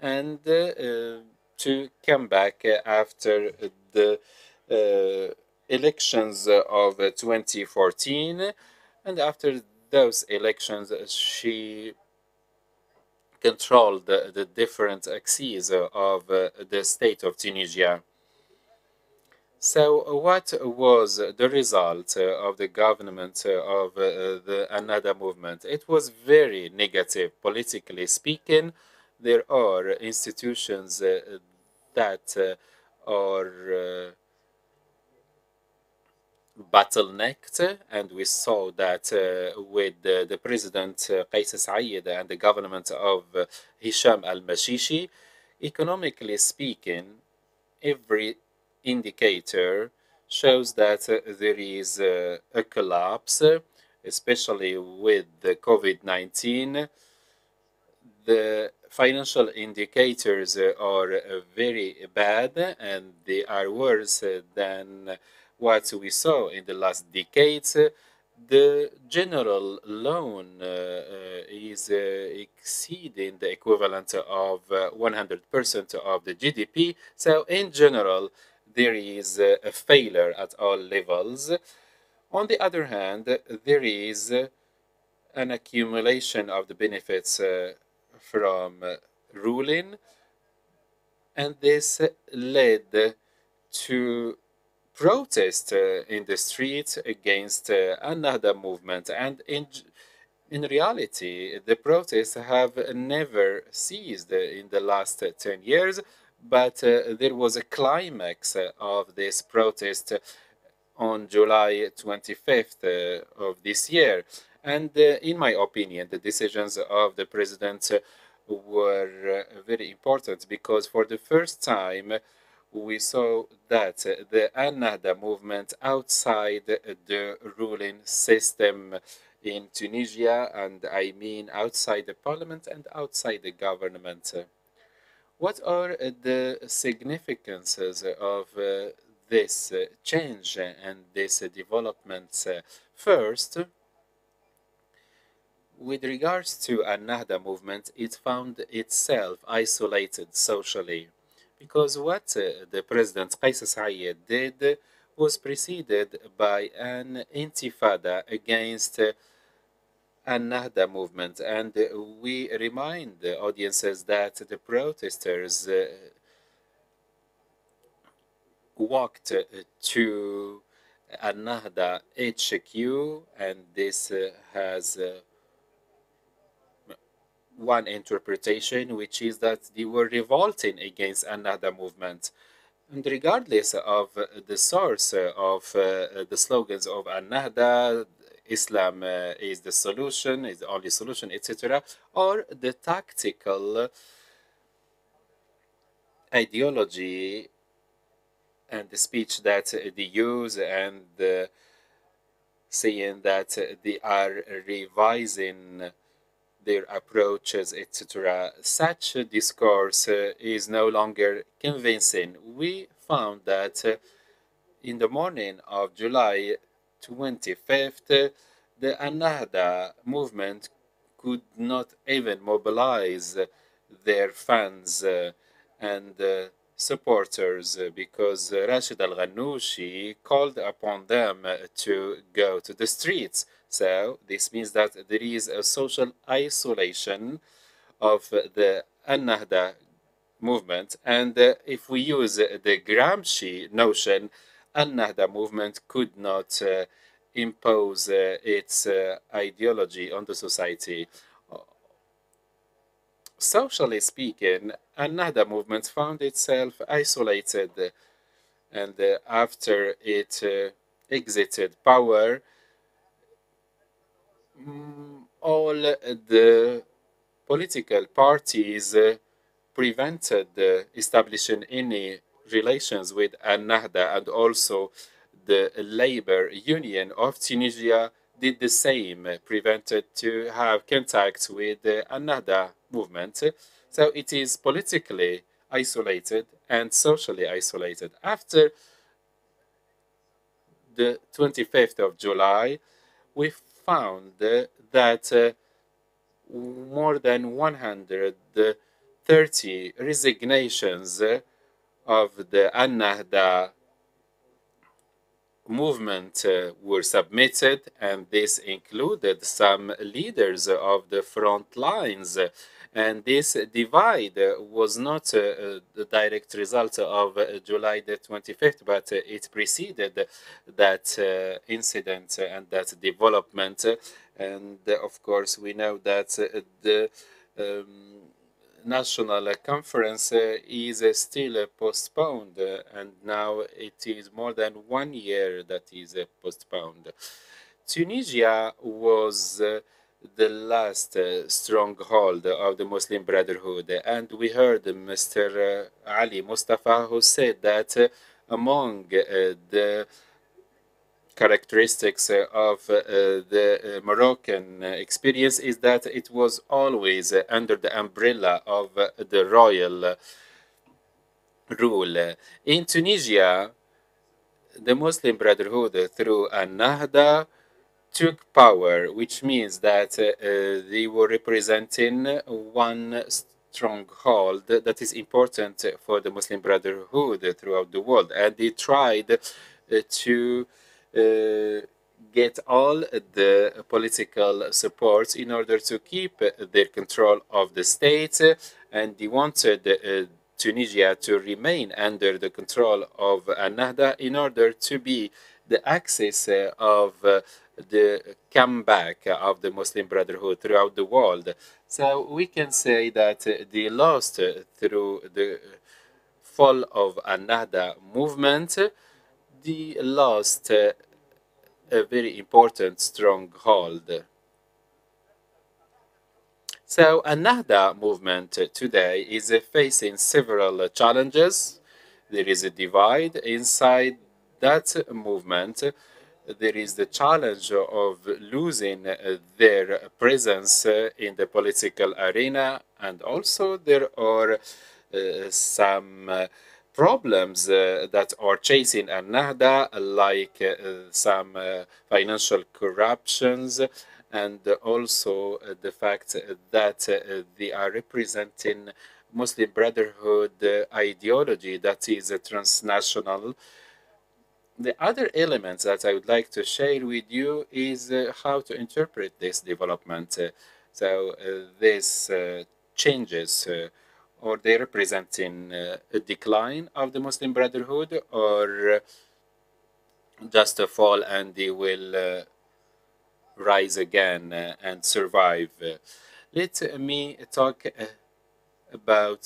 and uh, to come back after the uh, elections of 2014 and after those elections she controlled the, the different axes of uh, the state of Tunisia. So what was the result of the government of uh, the An-Nahda movement? It was very negative, politically speaking. There are institutions uh, that uh, are bottlenecked, and we saw that uh, with the, President uh, Qais Said and the government of uh, Hisham al-Mashishi, economically speaking, every indicator shows that uh, there is uh, a collapse, especially with the COVID-19. The financial indicators are uh, very bad and they are worse than what we saw in the last decades, the general loan uh, is uh, exceeding the equivalent of 100% of the GDP. So in general, there is a failure at all levels. On the other hand, there is an accumulation of the benefits from ruling, and this led to protest uh, in the streets against uh, An-Nahda movement. And in, in reality, the protests have never ceased in the last 10 years, but uh, there was a climax of this protest on July 25th uh, of this year. And uh, in my opinion, the decisions of the president were uh, very important because for the first time, we saw that the An-Nahda movement outside the ruling system in Tunisia, and I mean outside the parliament and outside the government. What are the significances of uh, this change and this development? First, with regards to An-Nahda movement, it found itself isolated socially because what uh, the President Qais Said did was preceded by an intifada against uh, An-Nahda movement. And we remind the audiences that the protesters uh, walked uh, to An-Nahda HQ, and this uh, has one interpretation, which is that they were revolting against An-Nahda movement. And regardless of the source of uh, the slogans of An-Nahda, Islam uh, is the solution, is the only solution, etc., or the tactical ideology and the speech that they use and uh, saying that they are revising their approaches, etc. Such a discourse uh, is no longer convincing. We found that uh, in the morning of July 25th, uh, the An-Nahda movement could not even mobilize their fans uh, and uh, supporters uh, because Rashid Al-Ghannouchi called upon them to go to the streets. So this means that there is a social isolation of the An-Nahda movement. And if we use the Gramsci notion, An-Nahda movement could not uh, impose uh, its uh, ideology on the society. Socially speaking, An-Nahda movement found itself isolated and after it exited power, Mm, all the political parties prevented establishing any relations with An-Nahda and also the labor union of Tunisia did the same, prevented to have contact with the Ennahda movement. So it is politically isolated and socially isolated. After the 25th of July, we found that uh, more than 130 resignations of the Ennahda movement uh, were submitted, and this included some leaders of the front lines. And this divide was not uh, the direct result of uh, July the 25th, but uh, it preceded that uh, incident and that development. And of course, we know that the um, national conference uh, is uh, still uh, postponed, uh, and now it is more than one year that is uh, postponed. Tunisia was uh, the last stronghold of the Muslim Brotherhood. And we heard Mr. Ali Mustafa who said that among the characteristics of uh, the uh, Moroccan experience is that it was always under the umbrella of the royal rule. In Tunisia, the Muslim Brotherhood through Ennahda took power, which means that uh, they were representing one stronghold that is important for the Muslim Brotherhood throughout the world. And they tried uh, to uh, get all the political support in order to keep their control of the state and they wanted uh, Tunisia to remain under the control of Ennahda in order to be the axis uh, of uh, the comeback of the Muslim Brotherhood throughout the world. So we can say that they lost through the fall of Ennahda movement, they lost a very important stronghold. So Ennahda movement today is facing several challenges. There is a divide inside that movement there is the challenge of losing uh, their presence uh, in the political arena, and also there are uh, some problems that are chasing Ennahda, like some financial corruptions and also the fact that they are representing Muslim Brotherhood ideology that is a transnational the other elements that I would like to share with you is uh, how to interpret this development. Uh, so uh, uh, changes, uh, or they representing uh, a decline of the Muslim Brotherhood, or uh, just a fall and they will uh, rise again uh, and survive. let me talk about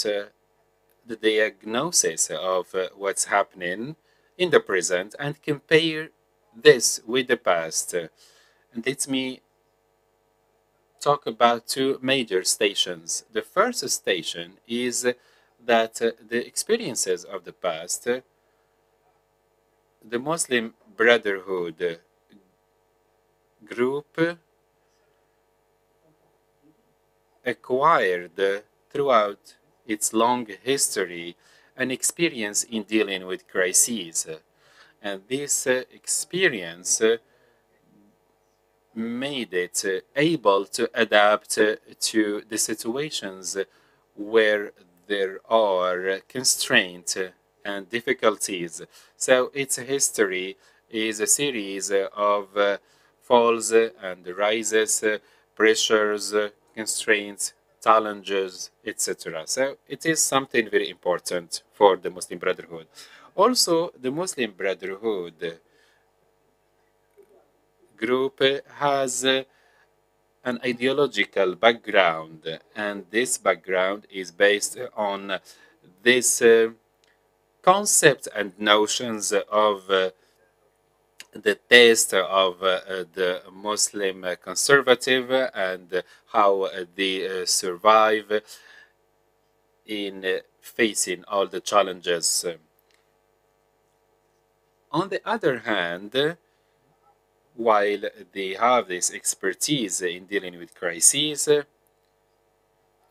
the diagnosis of what's happening in the present and compare this with the past. And let me talk about two major stations. The first station is that the experiences of the past, the Muslim Brotherhood group acquired throughout its long history an experience in dealing with crises. And this uh, experience uh, made it able to adapt to the situations where there are constraints and difficulties. So its history is a series of uh, falls and rises, pressures, constraints, challenges, etc. So it is something very important for the Muslim Brotherhood. Also, the Muslim Brotherhood group has an ideological background, and this background is based on this uh, concept and notions of uh, the taste of uh, the Muslim conservative and how they survive in facing all the challenges. On the other hand, while they have this expertise in dealing with crises,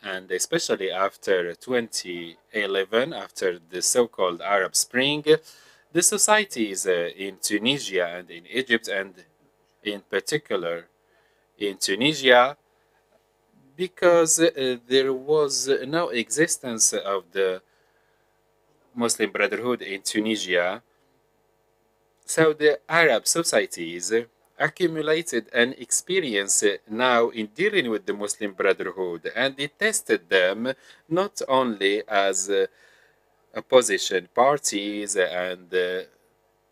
and especially after 2011, after the so-called Arab Spring, the societies uh, in Tunisia and in Egypt, and in particular in Tunisia, because uh, there was no existence of the Muslim Brotherhood in Tunisia, so the Arab societies accumulated an experience now in dealing with the Muslim Brotherhood, and it tested them not only as uh, opposition parties and uh,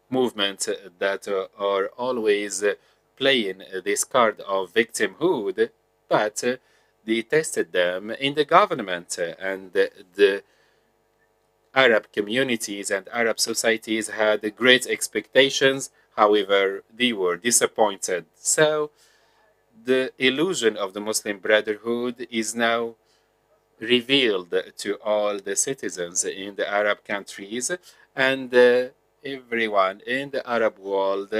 movements that uh, are always playing this card of victimhood, but they tested them in the government and the Arab communities and Arab societies had great expectations However, they were disappointed. So the illusion of the Muslim Brotherhood is now revealed to all the citizens in the Arab countries and uh, everyone in the Arab world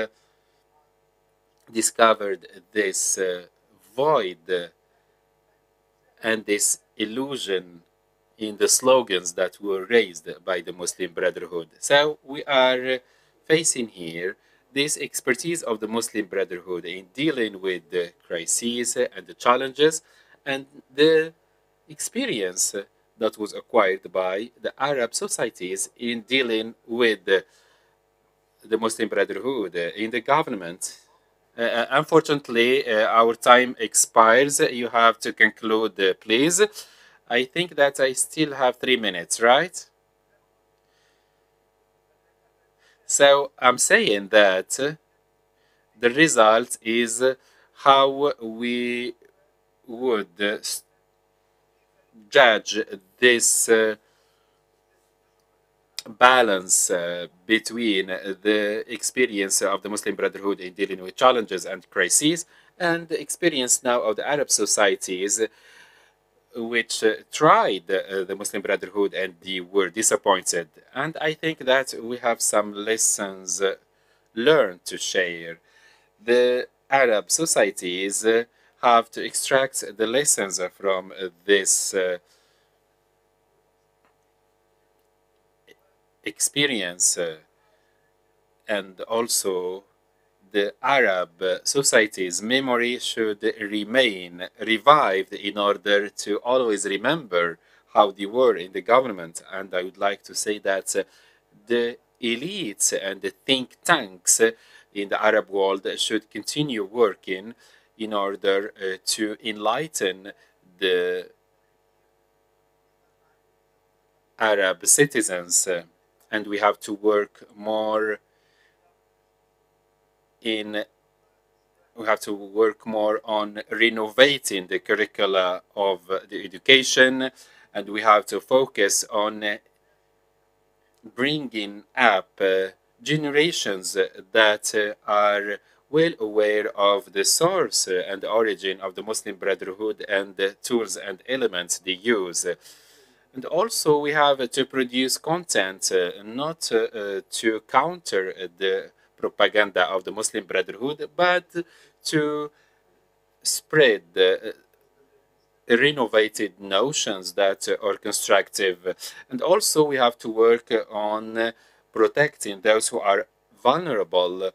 discovered this uh, void and this illusion in the slogans that were raised by the Muslim Brotherhood. So we are facing here this expertise of the Muslim Brotherhood in dealing with the crises and the challenges and the experience that was acquired by the Arab societies in dealing with the, Muslim Brotherhood in the government. Uh, uh unfortunately, uh, our time expires. You have to conclude, uh, please. I think that I still have three minutes, right? So I'm saying that the result is how we would judge this uh, balance uh, between the experience of the Muslim Brotherhood in dealing with challenges and crises and the experience now of the Arab societies which uh, tried uh, the Muslim Brotherhood and they were disappointed. And I think that we have some lessons uh, learned to share. The Arab societies have to extract the lessons from this experience and also the Arab society's memory should remain revived in order to always remember how they were in the government. And I would like to say that the elites and the think tanks in the Arab world should continue working in order uh, to enlighten the Arab citizens. and we have to work more in we have to work more on renovating the curricula of the education and we have to focus on bringing up uh, generations that are well aware of the source and origin of the Muslim Brotherhood and the tools and elements they use. And also we have to produce content uh, not uh, to counter the propaganda of the Muslim Brotherhood, but to spread uh, renovated notions that are constructive. And also we have to work on protecting those who are vulnerable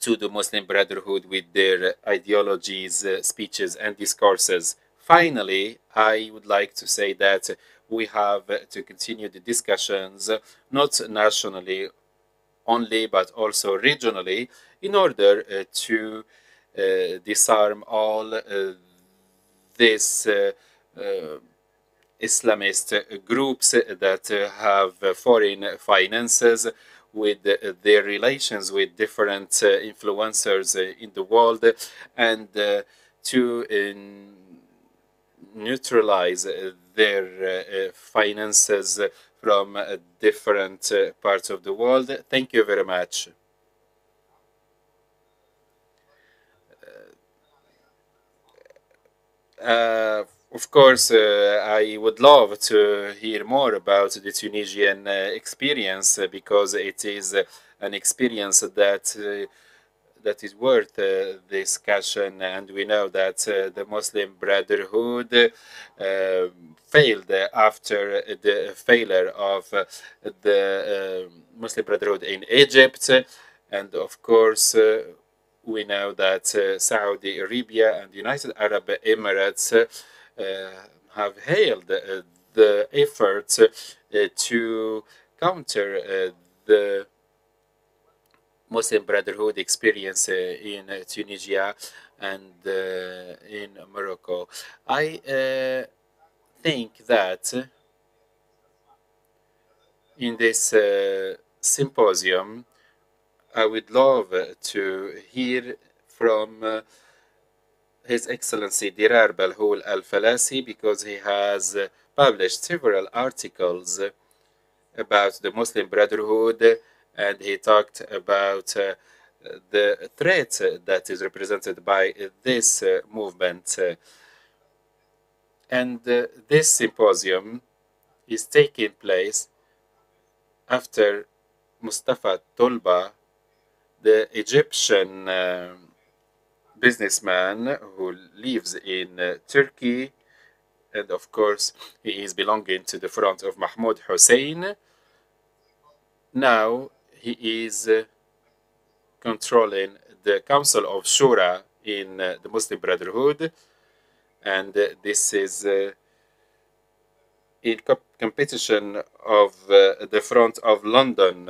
to the Muslim Brotherhood with their ideologies, uh, speeches, and discourses. Finally, I would like to say that we have to continue the discussions, not nationally only but also regionally in order uh, to uh, disarm all uh, these Islamist groups that have foreign finances with their relations with different influencers in the world and to neutralize their finances from uh, different uh, parts of the world. Thank you very much. Uh, of course, uh, I would love to hear more about the Tunisian uh, experience uh, because it is an experience that that is worth uh, discussion, and we know that uh, the Muslim Brotherhood uh, failed after the failure of uh, the uh, Muslim Brotherhood in Egypt, and of course uh, we know that Saudi Arabia and United Arab Emirates have hailed the efforts to counter the Muslim Brotherhood experience uh, in uh, Tunisia and uh, in Morocco. I think that in this symposium, I would love to hear from His Excellency Dirar Balhoul Al Falasi because he has published several articles about the Muslim Brotherhood and he talked about uh, the threat that is represented by this uh, movement. and uh, this symposium is taking place after Mustafa Tolba, the Egyptian uh, businessman who lives in uh, Turkey, and of course he is belonging to the front of Mahmoud Hussein. Now he is uh, controlling the Council of Shura in uh, the Muslim Brotherhood, and uh, this is in competition of the front of London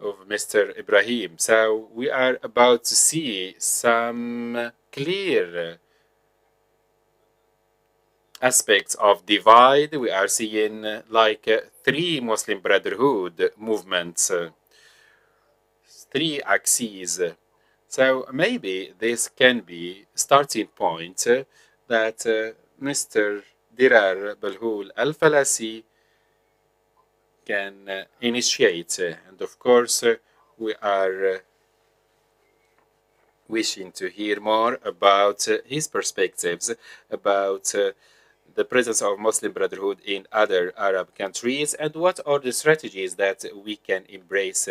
of Mr. Ibrahim. So we are about to see some clear aspects of divide. We are seeing like three Muslim Brotherhood movements three axes. So maybe this can be starting point that uh, Mr. Dirar Balhoul Al-Falasi can uh, initiate. And of course, uh, we are wishing to hear more about his perspectives about the presence of Muslim Brotherhood in other Arab countries and what are the strategies that we can embrace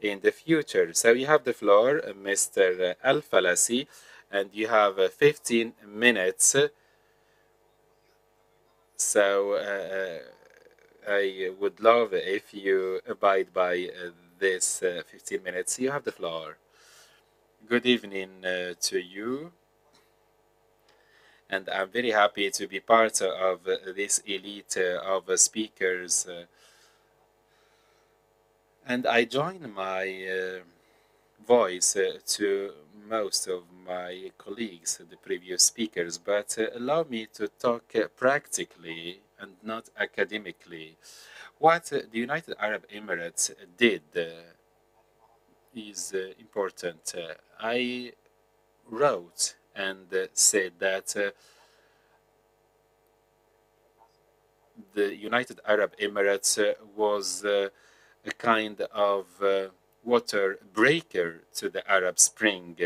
in the future. So you have the floor, uh, Mr. Al Falasi, and you have uh, 15 minutes. So uh, uh I would love if you abide by uh, this uh, 15 minutes. You have the floor. Good evening to you and I'm very happy to be part of this elite of speakers and I join my uh, voice uh, to most of my colleagues, the previous speakers, but uh, allow me to talk uh, practically and not academically. What uh, the United Arab Emirates did uh, is important. I wrote and said that the United Arab Emirates was a kind of uh, water breaker to the Arab Spring.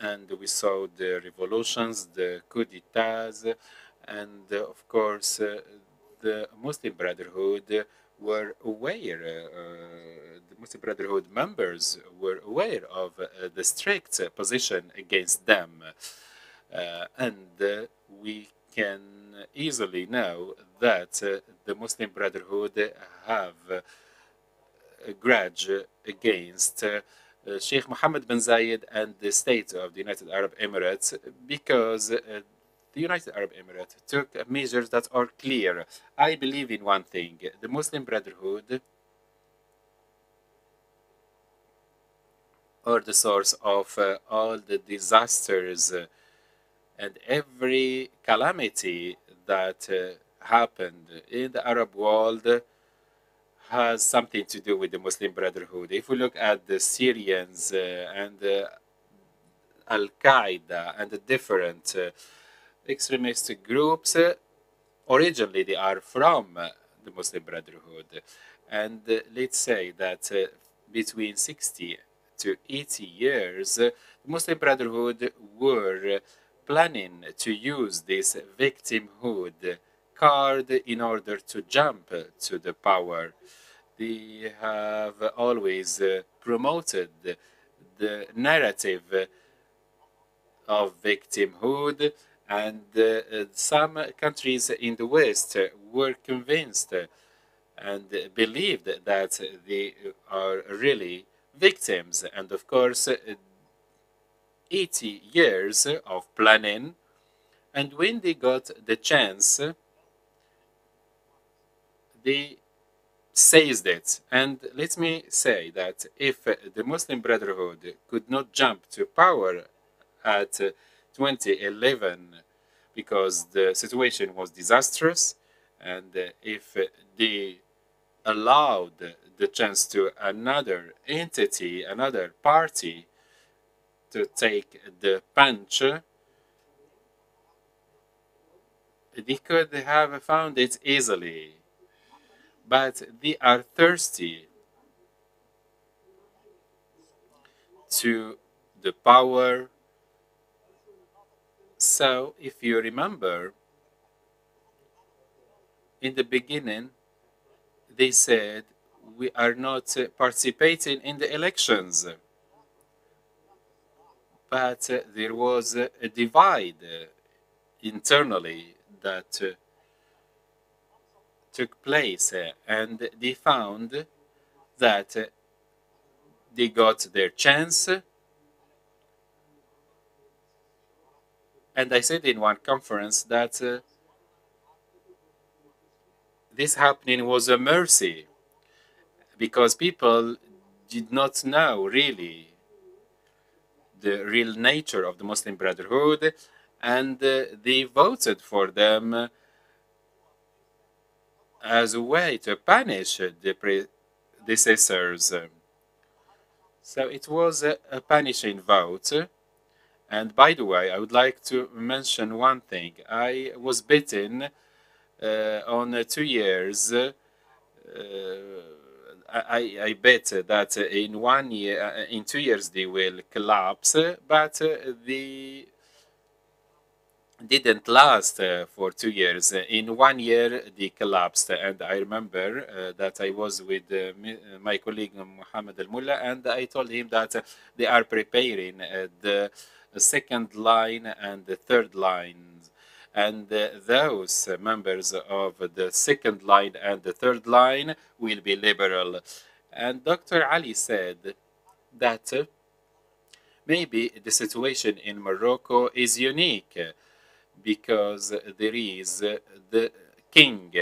And we saw the revolutions, the coup d'etats, and uh, of course, uh, the Muslim Brotherhood were aware, uh, the Muslim Brotherhood members were aware of uh, the strict position against them. Uh, and we can easily know that uh, the Muslim Brotherhood have a grudge against uh, Sheikh Mohammed bin Zayed and the state of the United Arab Emirates because uh, the United Arab Emirates took measures that are clear. I believe in one thing the Muslim Brotherhood are the source of uh, all the disasters uh, and every calamity that uh, happened in the Arab world has something to do with the Muslim Brotherhood. If we look at the Syrians uh, and uh, Al Qaeda and the different uh, extremist groups, uh, originally they are from the Muslim Brotherhood. And uh, let's say that between 60 to 80 years, the Muslim Brotherhood were planning to use this victimhood card in order to jump to the power. They have always promoted the narrative of victimhood, and uh, some countries in the West were convinced and believed that they are really victims. And of course, 80 years of planning, and when they got the chance, they seized it. And let me say that if the Muslim Brotherhood could not jump to power at 2011 because the situation was disastrous, and if they allowed the chance to another entity, another party to take the punch, they could have found it easily. But they are thirsty to the power. So, if you remember, in the beginning, they said, we are not participating in the elections. But there was a divide internally that took place, and they found that they got their chance. And I said in one conference that uh, this happening was a mercy because people did not know really the real nature of the Muslim Brotherhood and uh, they voted for them as a way to punish the predecessors. So it was a, a punishing vote. And by the way, I would like to mention one thing. I was beaten uh, on two years. Uh, I, I bet that in one year, uh, in two years, they will collapse, but they didn't last uh, for two years. In one year, they collapsed, and I remember uh, that I was with my colleague Mohammed Al Mullah, and I told him that they are preparing the second line and the third lines and those members of the second line and the third line will be liberal. And Dr. Ali said that maybe the situation in Morocco is unique because there is the king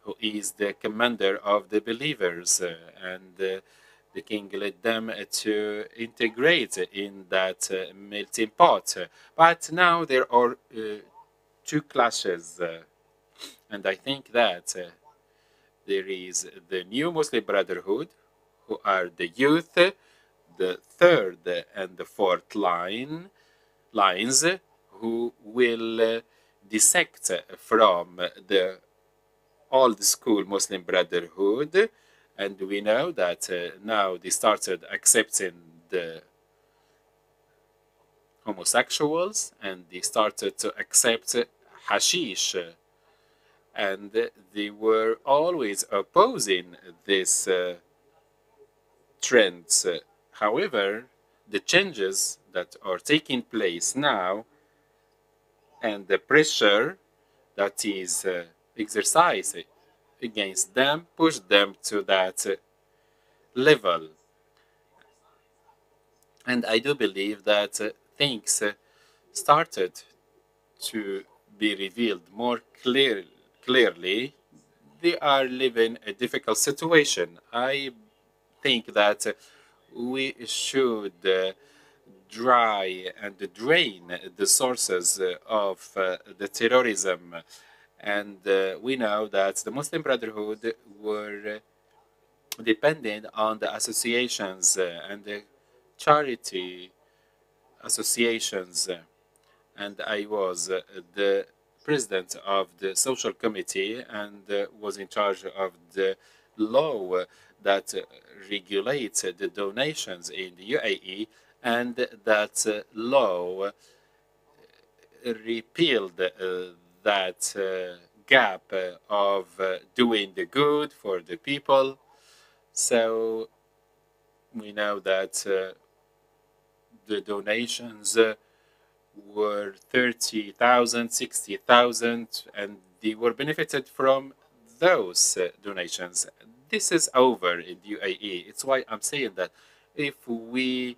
who is the commander of the believers and the king led them to integrate in that melting pot. But now there are uh, two clashes. Uh, and I think that uh, there is the new Muslim Brotherhood, who are the youth, the third and the fourth line lines, who will uh, dissect from the old school Muslim Brotherhood, and we know that uh, now they started accepting the homosexuals and they started to accept hashish. And they were always opposing this uh, trends. However the changes that are taking place now and the pressure that is uh, exercised against them push them to that level. And i do believe that things started to be revealed more clear, clearly, they are living a difficult situation. I think that we should uh, dry and drain the sources of uh, the terrorism. And uh, we know that the Muslim Brotherhood were dependent on the associations and the charity associations and I was uh, the president of the social committee and uh, was in charge of the law that regulates the donations in the UAE and that law repealed that gap of doing the good for the people. So we know that uh, the donations uh, were 30,000, 60,000, and they were benefited from those uh, donations. This is over in the UAE. It's why I'm saying that if we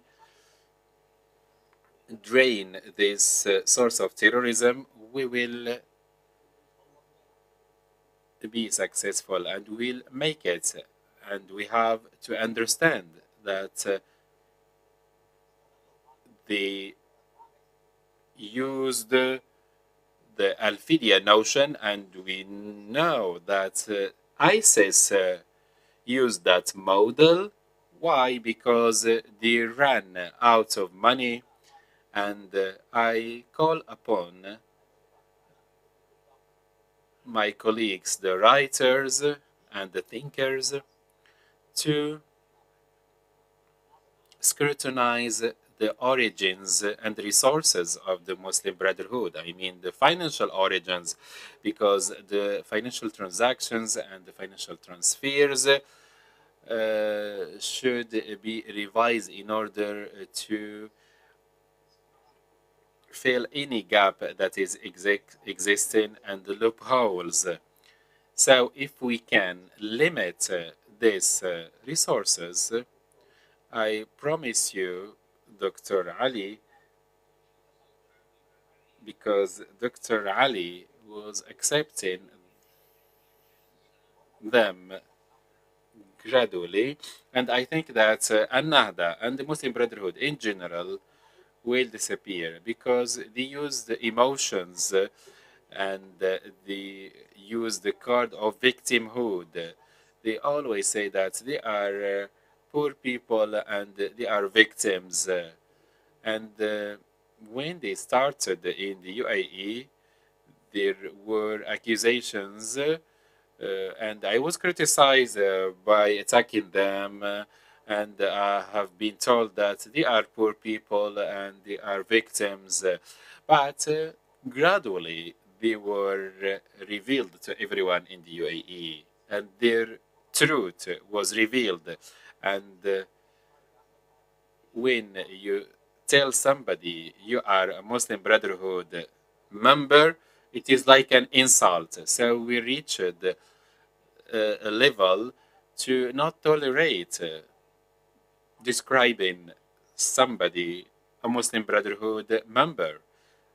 drain this uh, source of terrorism, we will be successful and we'll make it. And we have to understand that uh, they used the Al-Fidya notion, and we know that uh, ISIS uh, used that model. Why? Because uh, they ran out of money, and uh, I call upon my colleagues, the writers and the thinkers, to scrutinize the origins and resources of the Muslim Brotherhood. I mean, the financial origins, because the financial transactions and the financial transfers uh, should be revised in order to fill any gap that is existing and the loopholes. So if we can limit uh, these uh, resources, I promise you Dr. Ali because Dr. Ali was accepting them gradually and I think that uh, An-Nahda and the Muslim Brotherhood in general will disappear because they use the emotions uh, and uh, they use the card of victimhood. They always say that they are uh, poor people and they are victims. And uh, when they started in the UAE, there were accusations, uh, and I was criticized uh, by attacking them. and I have been told that they are poor people and they are victims. but gradually, they were revealed to everyone in the UAE, and their truth was revealed and uh, when you tell somebody you are a Muslim Brotherhood member, it is like an insult. So we reached uh, a level to not tolerate uh, describing somebody a Muslim Brotherhood member,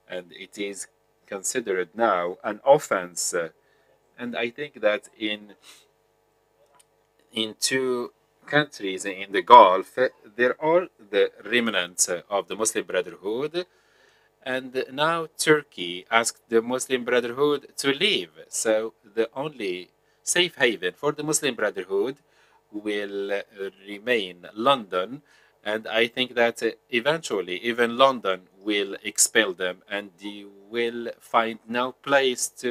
and it is considered now an offense. and I think that in in two countries in the Gulf, there are all the remnants of the Muslim Brotherhood. And now Turkey asked the Muslim Brotherhood to leave. So the only safe haven for the Muslim Brotherhood will remain London. And I think that eventually even London will expel them and they will find no place to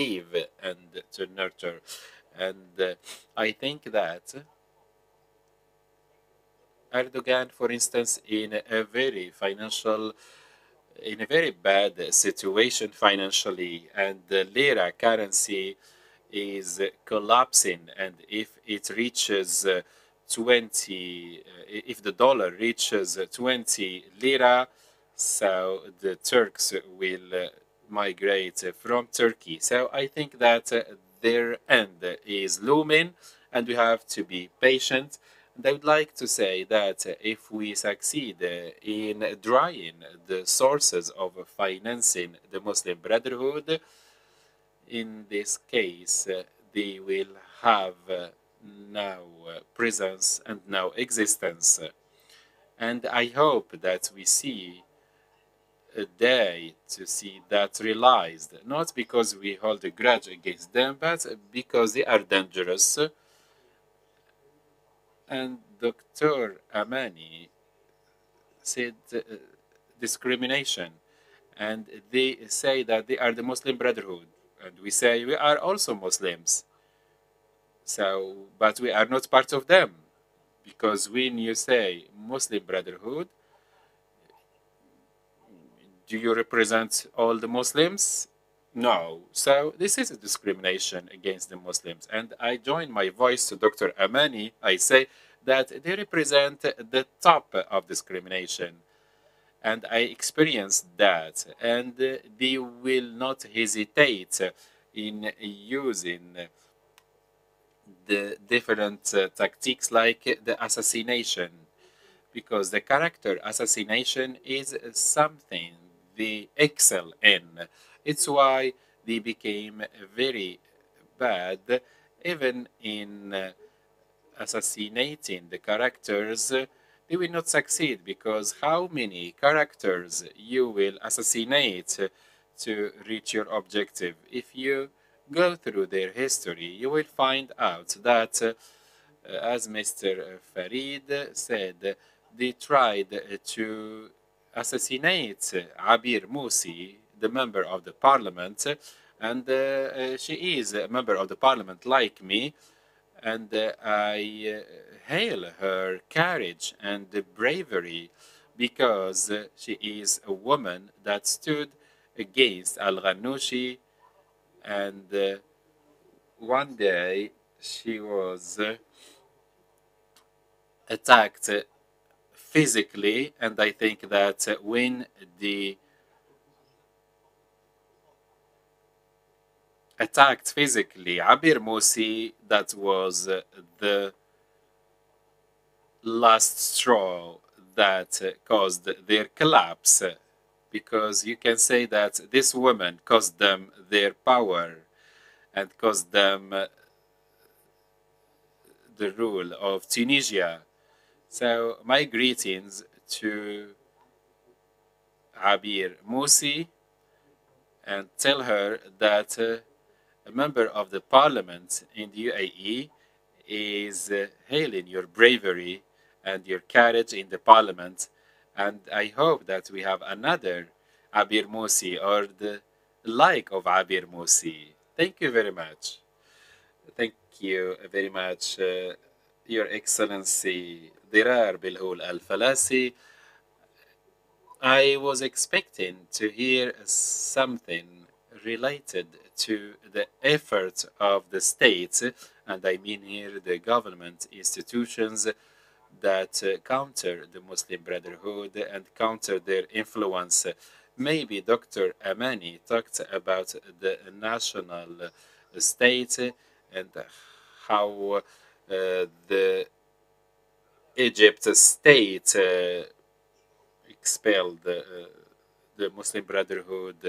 live and to nurture. And I think that Erdogan, for instance, in a very financial, in a very bad situation financially, and the lira currency is collapsing, and if it reaches uh, 20, uh, if the dollar reaches 20 lira, so the Turks will uh, migrate from Turkey. So I think that their end is looming, and we have to be patient and I would like to say that if we succeed uh, in drying the sources of financing the Muslim Brotherhood, in this case, uh, they will have uh, now presence and now existence. And I hope that we see a day to see that realized, not because we hold a grudge against them, but because they are dangerous and Dr. Amani said uh, discrimination, and they say that they are the Muslim Brotherhood, and we say we are also Muslims. So, but we are not part of them, because when you say Muslim Brotherhood, do you represent all the Muslims? No. So this is a discrimination against the Muslims. And I join my voice to Dr. Amani. I say that they represent the top of discrimination. And I experienced that. And they will not hesitate in using the different uh, tactics like the assassination because the character assassination is something they excel in. It's why they became very bad even in uh, assassinating the characters they will not succeed because how many characters you will assassinate to reach your objective? If you go through their history you will find out that uh, as mr farid said they tried to assassinate Abir Moussi the member of the parliament and uh, she is a member of the parliament like me and uh, I uh, hail her courage and bravery because uh, she is a woman that stood against Al Ghannouchi and uh, one day she was uh, attacked physically and I think that when the attacked physically Abir Moussi, that was uh, the last straw that uh, caused their collapse because you can say that this woman caused them their power and caused them uh, the rule of Tunisia. So my greetings to Abir Moussi and tell her that member of the parliament in the UAE is uh, hailing your bravery and your courage in the parliament. And I hope that we have another Abir Moussi or the like of Abir Moussi. Thank you very much. Thank you very much, uh, Your Excellency Dirar Bilhul Al Falasi. I was expecting to hear something related to the effort of the states, and I mean here the government institutions that uh, counter the Muslim Brotherhood and counter their influence. Maybe Dr. Amani talked about the national state and how uh, the Egypt state uh, expelled uh, the Muslim Brotherhood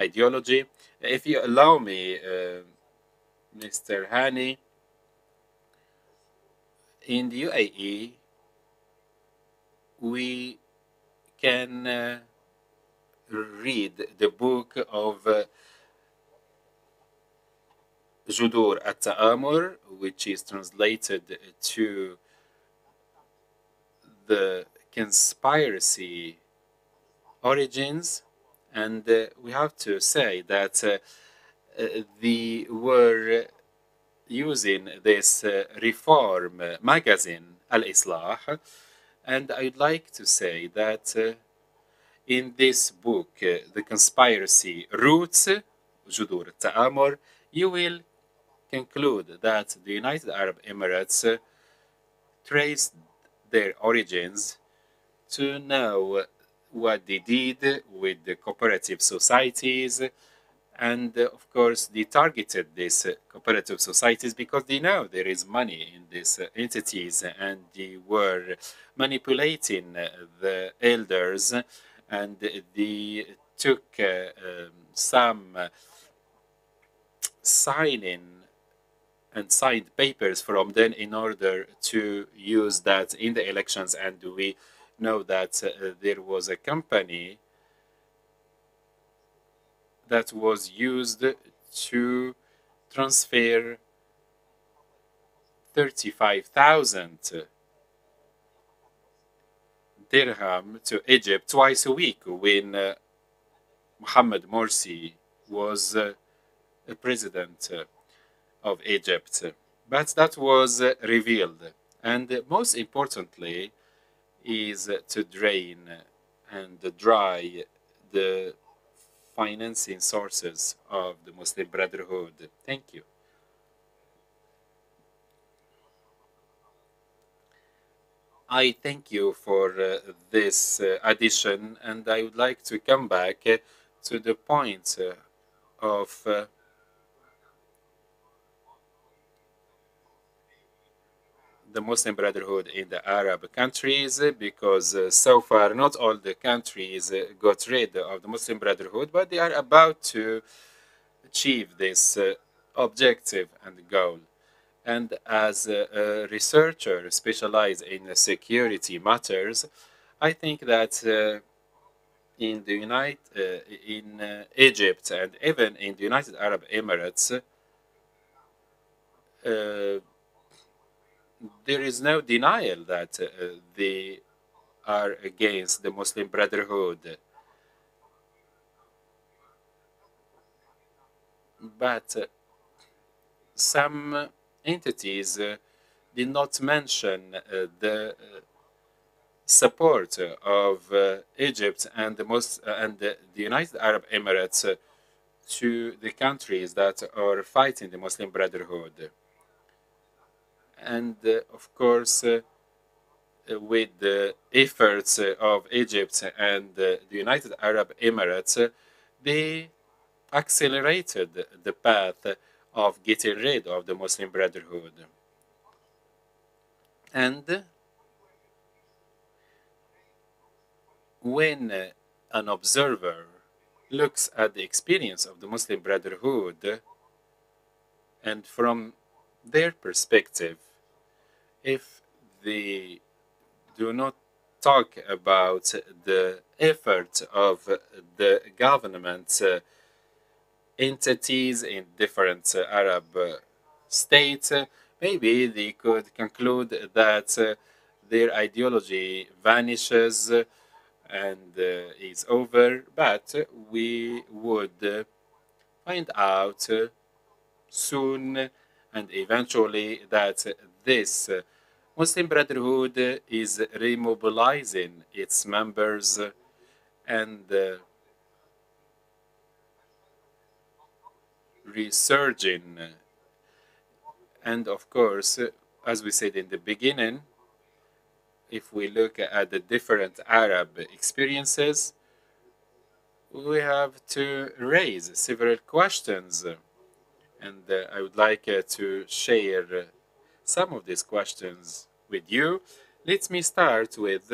ideology. If you allow me, uh, Mr. Hani, in the UAE, we can uh, read the book of uh, Judur at-Ta'amur, which is translated to the conspiracy origins and uh, we have to say that uh, uh, they were using this reform magazine, Al Islah, and I'd like to say that in this book, The Conspiracy Roots, you will conclude that the United Arab Emirates traced their origins to know what they did with the cooperative societies. And uh, of course, they targeted these uh, cooperative societies because they know there is money in these uh, entities and they were manipulating the elders and they took uh, um, some signing and signed papers from them in order to use that in the elections and we know that uh, there was a company that was used to transfer 35,000 dirham to Egypt twice a week when uh, Mohammed Morsi was uh, president uh, of Egypt. But that was uh, revealed. And most importantly, is to drain and dry the financing sources of the Muslim Brotherhood. Thank you. I thank you for uh, this uh, addition, and I would like to come back uh, to the point uh, of the Muslim Brotherhood in the Arab countries because uh, so far not all the countries uh, got rid of the Muslim Brotherhood, but they are about to achieve this uh, objective and goal. And as a, researcher specialized in security matters, I think that uh, in the United, uh, in uh, Egypt and even in the United Arab Emirates, there is no denial that uh, they are against the Muslim Brotherhood. But uh, some entities uh, did not mention uh, the uh, support of uh, Egypt and the, most, and the United Arab Emirates to the countries that are fighting the Muslim Brotherhood and uh, of course uh, with the efforts of Egypt and the United Arab Emirates, they accelerated the path of getting rid of the Muslim Brotherhood. And when an observer looks at the experience of the Muslim Brotherhood, and from their perspective, if they do not talk about the effort of the government uh, entities in different uh, Arab uh, states, maybe they could conclude that uh, their ideology vanishes and uh, is over, but we would find out soon and eventually that this Muslim Brotherhood is remobilizing its members and uh, resurging. And of course, as we said in the beginning, if we look at the different Arab experiences, we have to raise several questions. And uh, I would like uh, to share some of these questions with you. Let me start with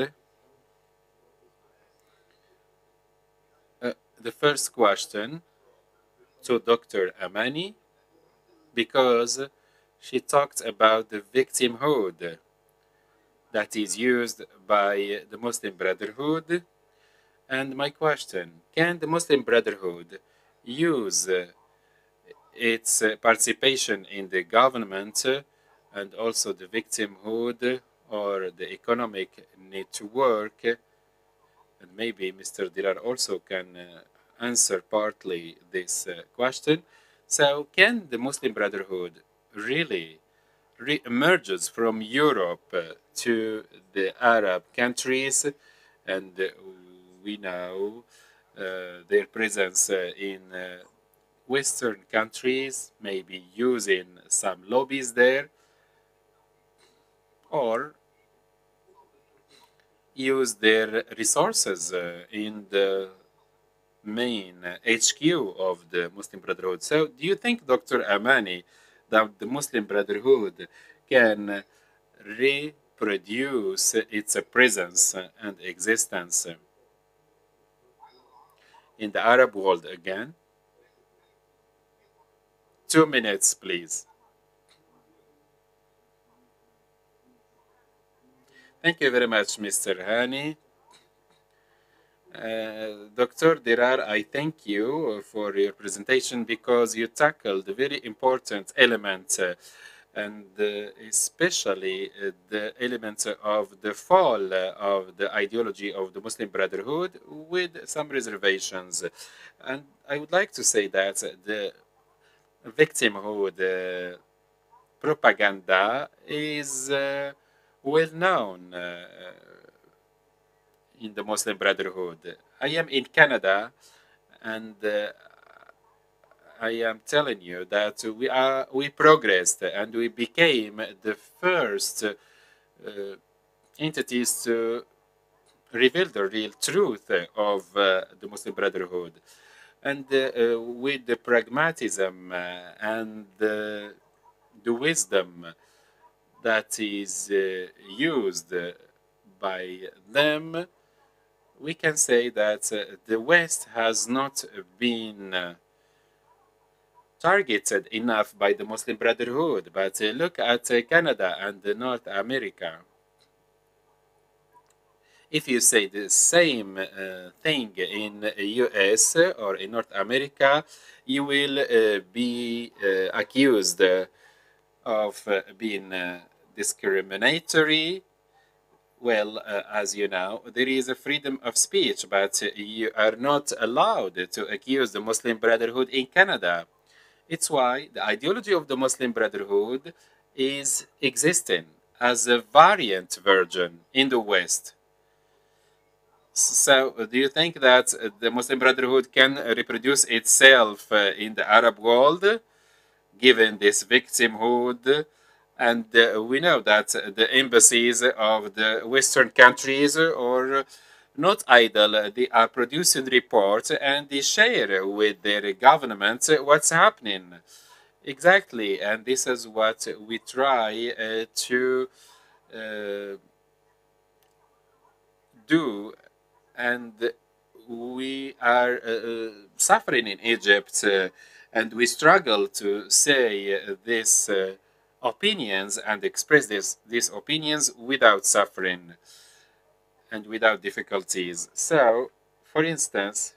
uh, the first question to Dr. Amani because she talked about the victimhood that is used by the Muslim Brotherhood. And my question can the Muslim Brotherhood use its participation in the government and also the victimhood or the economic network. And maybe Mr. Dirar also can uh, answer partly this uh, question. So, can the Muslim Brotherhood really re-emerges from Europe uh, to the Arab countries? And uh, we know uh, their presence uh, in Western countries, maybe using some lobbies there or use their resources uh, in the main HQ of the Muslim Brotherhood. So, do you think, Dr. Amani, that the Muslim Brotherhood can reproduce its presence and existence in the Arab world again? Two minutes, please. Thank you very much, Mr. Hani. Uh, Dr. Dirar, I thank you for your presentation because you tackled very important element uh, and uh, especially uh, the element of the fall of the ideology of the Muslim Brotherhood with some reservations. And I would like to say that the victimhood uh, propaganda is uh, well known. Uh, in the Muslim Brotherhood. I am in Canada, and uh, I am telling you that we are we progressed and we became the first uh, entities to reveal the real truth of uh, the Muslim Brotherhood. And uh, with the pragmatism uh, and the wisdom that is uh, used by them, we can say that uh, the West has not been targeted enough by the Muslim Brotherhood. But look at Canada and North America if you say the same uh, thing in US or in North America, you will uh, be uh, accused of uh, being uh, discriminatory. Well, uh, as you know, there is a freedom of speech, but you are not allowed to accuse the Muslim Brotherhood in Canada. It's why the ideology of the Muslim Brotherhood is existing as a variant version in the West so, do you think that the Muslim Brotherhood can reproduce itself in the Arab world, given this victimhood? And uh, we know that the embassies of the Western countries are not idle. They are producing reports and they share with their governments what's happening. Exactly, and this is what we try uh, to uh, do and we are uh, uh, suffering in Egypt, uh, and we struggle to say these opinions and express this, these opinions without suffering and without difficulties. So, for instance,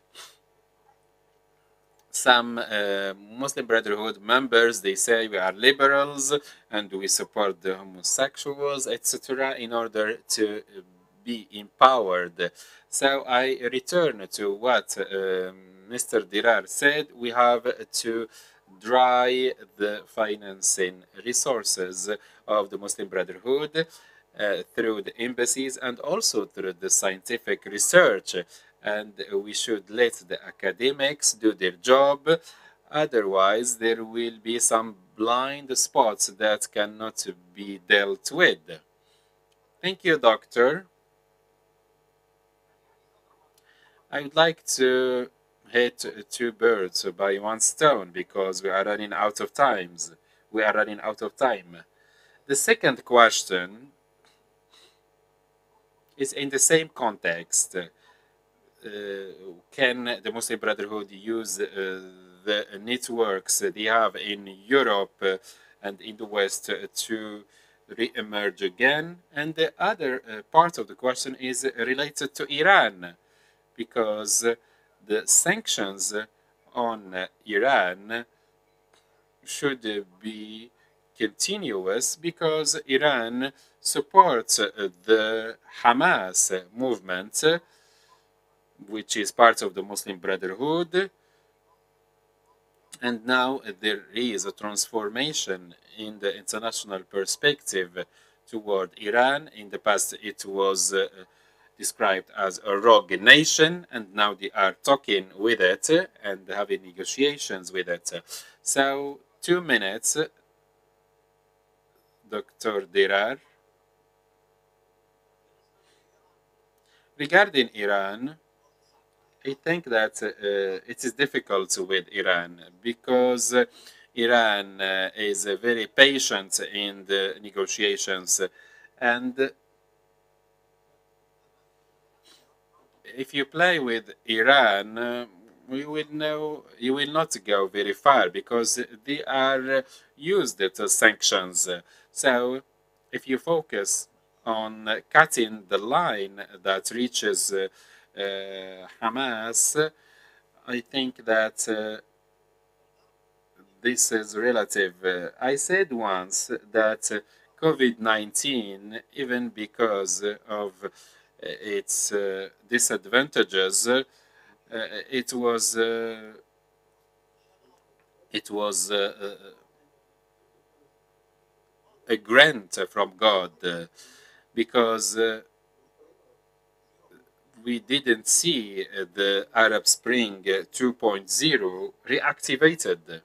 some uh, Muslim Brotherhood members they say we are liberals and we support the homosexuals, etc., in order to be empowered. So I return to what um, Mr. Dirar said. We have to dry the financing resources of the Muslim Brotherhood uh, through the embassies and also through the scientific research. And we should let the academics do their job. Otherwise, there will be some blind spots that cannot be dealt with. Thank you, doctor. I would like to hit two birds by one stone because we are running out of times. We are running out of time. The second question is in the same context. Uh, can the Muslim Brotherhood use uh, the networks they have in Europe and in the West to re-emerge again? And the other uh, part of the question is related to Iran because the sanctions on Iran should be continuous because Iran supports the Hamas movement, which is part of the Muslim Brotherhood. And now there is a transformation in the international perspective toward Iran. In the past, it was uh, described as a rogue nation, and now they are talking with it and having negotiations with it. So, two minutes, Dr. Dirar. Regarding Iran, I think that uh, it is difficult with Iran because Iran uh, is very patient in the negotiations and if you play with Iran, uh, you will know you will not go very far because they are used to sanctions. So, if you focus on cutting the line that reaches uh, uh, Hamas, I think that uh, this is relative. I said once that COVID 19, even because of its uh, disadvantages, uh, it was uh, it was a grant from God because we didn't see the Arab Spring 2.0 reactivated.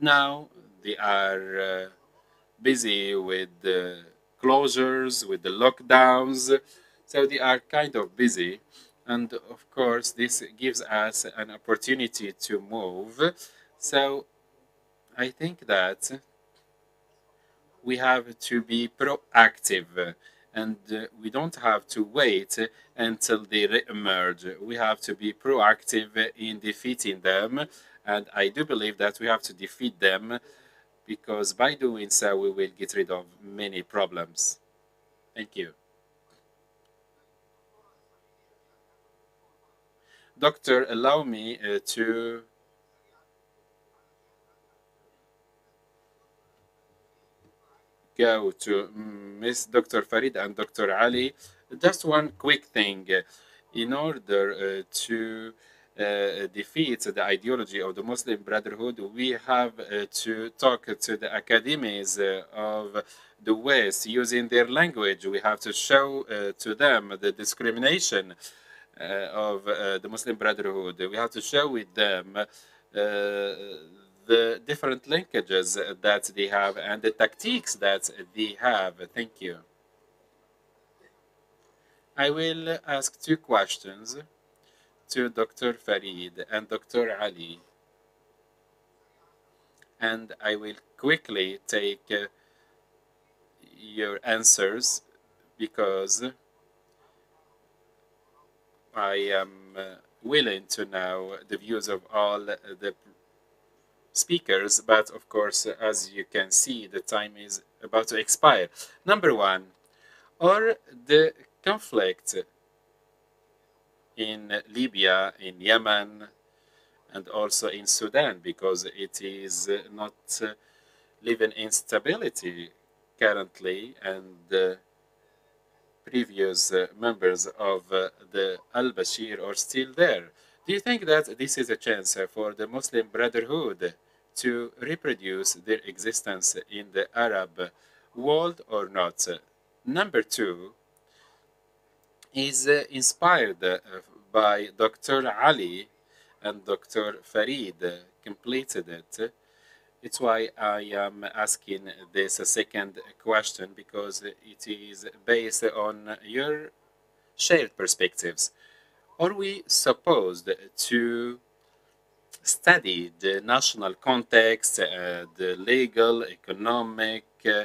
Now they are uh, busy with the closures, with the lockdowns, so they are kind of busy. And of course, this gives us an opportunity to move. So I think that we have to be proactive and we don't have to wait until they re-emerge. We have to be proactive in defeating them, and I do believe that we have to defeat them because by doing so, we will get rid of many problems. Thank you. Doctor, allow me uh, to go to Miss Dr. Farid and Dr. Ali. Just one quick thing. In order uh, to uh, defeat the ideology of the Muslim Brotherhood, we have uh, to talk to the academies uh, of the West using their language. We have to show uh, to them the discrimination Uh, of uh, the Muslim Brotherhood. We have to share with them uh, the different linkages that they have and the tactics that they have. Thank you. I will ask two questions to Dr. Farid and Dr. Ali. And I will quickly take uh, your answers because I am uh, willing to know the views of all the speakers, but of course, as you can see, the time is about to expire. Number one, or the conflict in Libya, in Yemen, and also in Sudan, because it is not living in stability currently, and uh, previous uh, members of uh, the al-Bashir are still there. Do you think that this is a chance for the Muslim Brotherhood to reproduce their existence in the Arab world or not. Number two is uh, inspired by Dr. Ali and Dr. Farid completed it. It's why I am asking this second question because it is based on your shared perspectives. Are we supposed to study the national context, uh, the legal, economic, uh,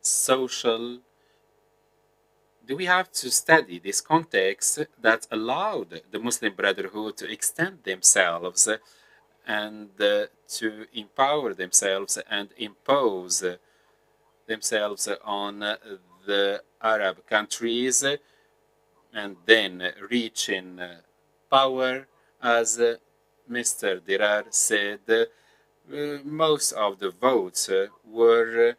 social. Do we have to study this context that allowed the Muslim Brotherhood to extend themselves and uh, to empower themselves and impose themselves on the Arab countries and then reaching power as Mr. Dirar said uh, most of the votes uh, were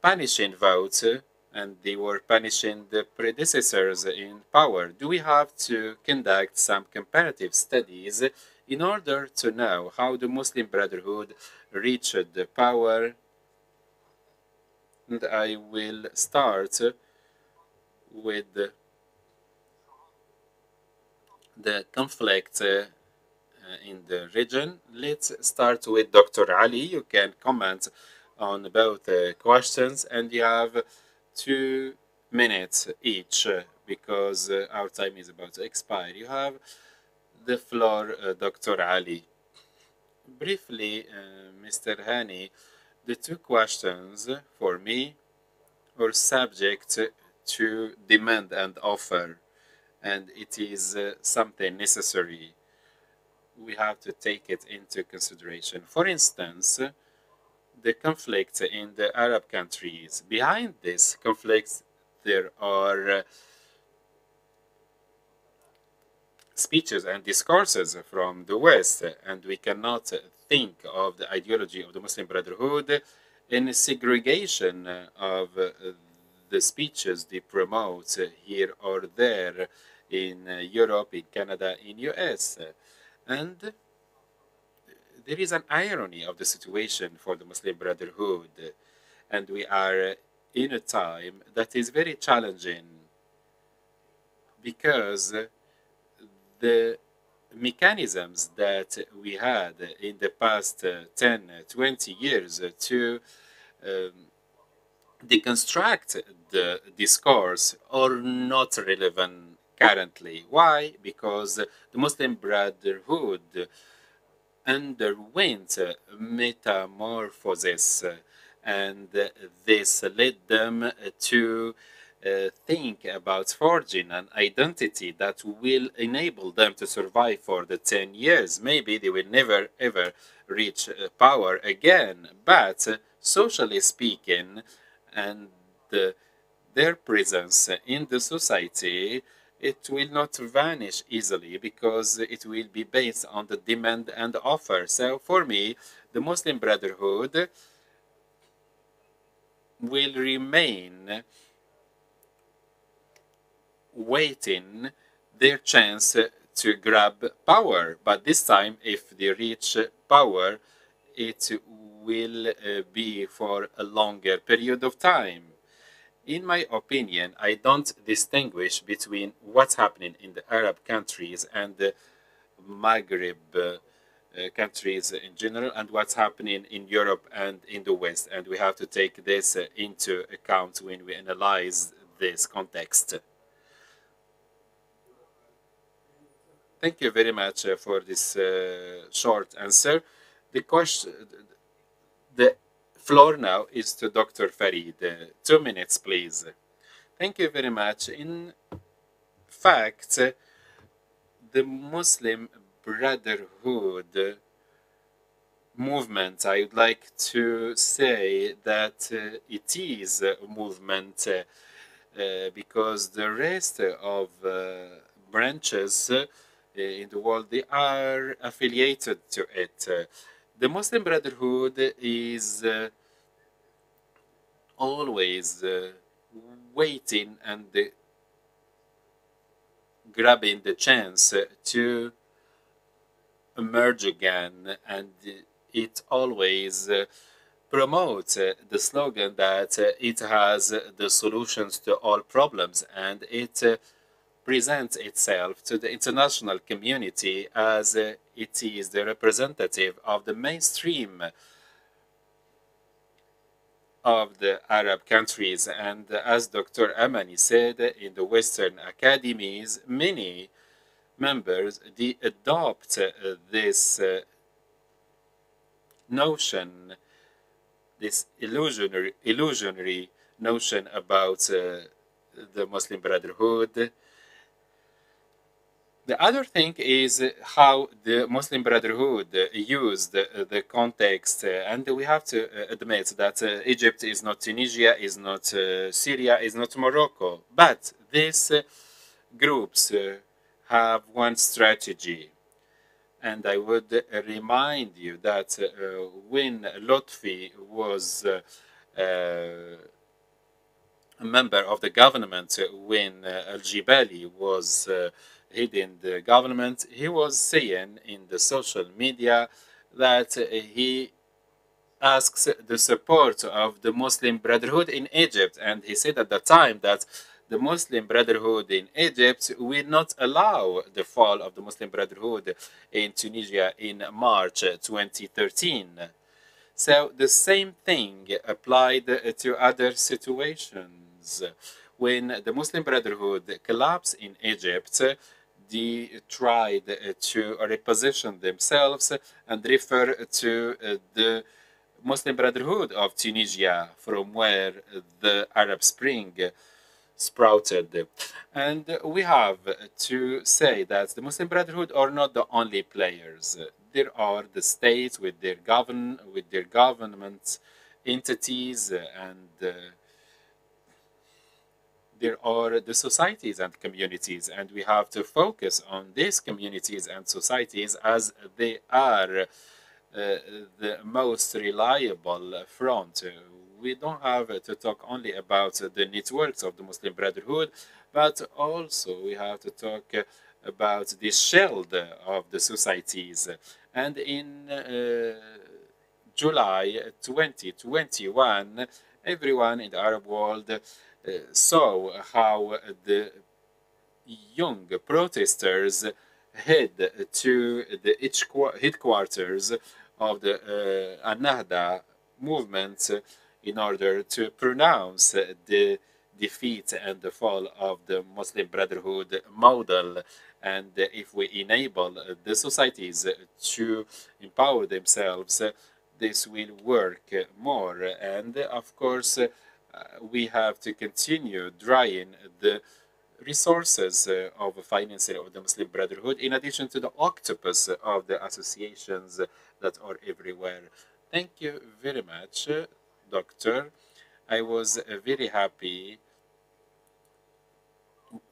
punishing votes uh, and they were punishing the predecessors in power. Do we have to conduct some comparative studies in order to know how the Muslim Brotherhood reached the power? And I will start with the conflict uh, in the region. Let's start with Dr. Ali. You can comment on both uh, questions and you have two minutes each uh, because our time is about to expire. You have the floor, Dr. Ali. Briefly, Mr. Hani, the two questions for me are subject to demand and offer and it is uh, something necessary we have to take it into consideration. For instance, the conflict in the Arab countries. Behind this conflict, there are uh, speeches and discourses from the West, and we cannot think of the ideology of the Muslim Brotherhood in segregation of the speeches they promote here or there in Europe, in Canada, in US. And there is an irony of the situation for the Muslim Brotherhood, and we are in a time that is very challenging because the mechanisms that we had in the past uh, 10, uh, 20 years to um, deconstruct the discourse are not relevant currently. Why? Because the Muslim Brotherhood underwent uh, metamorphosis and this led them to uh, think about forging an identity that will enable them to survive for the 10 years. Maybe they will never ever reach uh, power again, but uh, socially speaking, and their presence in the society, it will not vanish easily because it will be based on the demand and offer. So for me, the Muslim Brotherhood will remain waiting their chance to grab power. But this time, if they reach power, it will uh, be for a longer period of time. In my opinion, I don't distinguish between what's happening in the Arab countries and the Maghreb uh, countries in general and what's happening in Europe and in the West. And we have to take this into account when we analyze this context. Thank you very much uh, for this uh, short answer. The question, the floor now is to Dr. Farid. Uh, two minutes, please. Thank you very much. In fact, the Muslim Brotherhood movement, I would like to say that uh, it is a movement uh, uh, because the rest of branches in the world, they are affiliated to it. the Muslim Brotherhood is uh, always uh, waiting and uh, grabbing the chance to emerge again and it always uh, promotes uh, the slogan that uh, it has the solutions to all problems and it presents itself to the international community as it is the representative of the mainstream of the Arab countries. And as Dr. Amani said, in the Western academies, many members adopt this uh, notion, this illusionary, illusionary notion about uh, the Muslim Brotherhood, the other thing is how the Muslim Brotherhood used the context, uh, and we have to uh, admit that uh, Egypt is not Tunisia, is not Syria, is not Morocco, but these groups have one strategy. And I would remind you that uh, when Lotfi was uh, uh, a member of the government, when Al Jibali was heading the government, he was saying in the social media that he asks the support of the Muslim Brotherhood in Egypt. And he said at the time that the Muslim Brotherhood in Egypt will not allow the fall of the Muslim Brotherhood in Tunisia in March 2013. So the same thing applied to other situations. When the Muslim Brotherhood collapsed in Egypt, they tried to reposition themselves and refer to uh, the Muslim Brotherhood of Tunisia, from where the Arab Spring sprouted. And we have to say that the Muslim Brotherhood are not the only players. There are the states with their govern with their government entities and uh, there are the societies and communities, and we have to focus on these communities and societies as they are uh, the most reliable front. We don't have to talk only about the networks of the Muslim Brotherhood, but also we have to talk about the shield of the societies. And in uh, July 2021, everyone in the Arab world saw how the young protesters head to the headquarters of the uh, movement in order to pronounce the defeat and the fall of the Muslim Brotherhood model. And if we enable the societies to empower themselves, this will work more. And of course, we have to continue drying the resources uh, of financing of the Muslim Brotherhood, in addition to the octopus of the associations that are everywhere. Thank you very much, Doctor. I was uh, very happy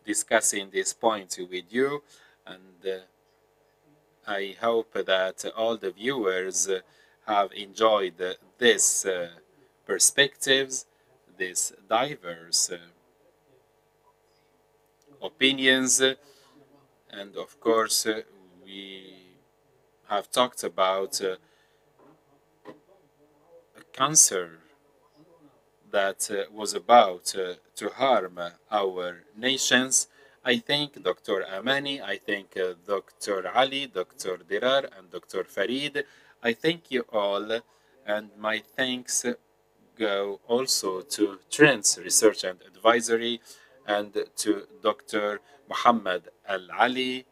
discussing this point with you, and uh, I hope that all the viewers have enjoyed this uh, perspectives, this diverse uh, opinions, and of course uh, we have talked about uh, a cancer that uh, was about to harm our nations. I thank Dr. Amani, I thank Dr. Ali, Dr. Dirar, and Dr. Farid I thank you all, and my thanks go also to Trends Research and Advisory and to Dr. Muhammad Al Ali,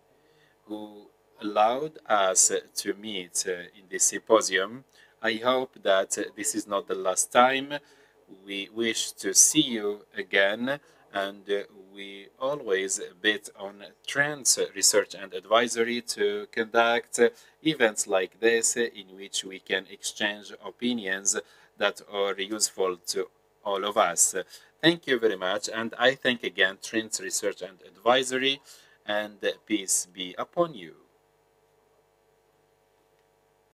who allowed us to meet in this symposium. I hope that this is not the last time. We wish to see you again and uh, we always bet on trends research and advisory to conduct events like this in which we can exchange opinions that are useful to all of us. Thank you very much and I thank again Trends Research and Advisory and peace be upon you.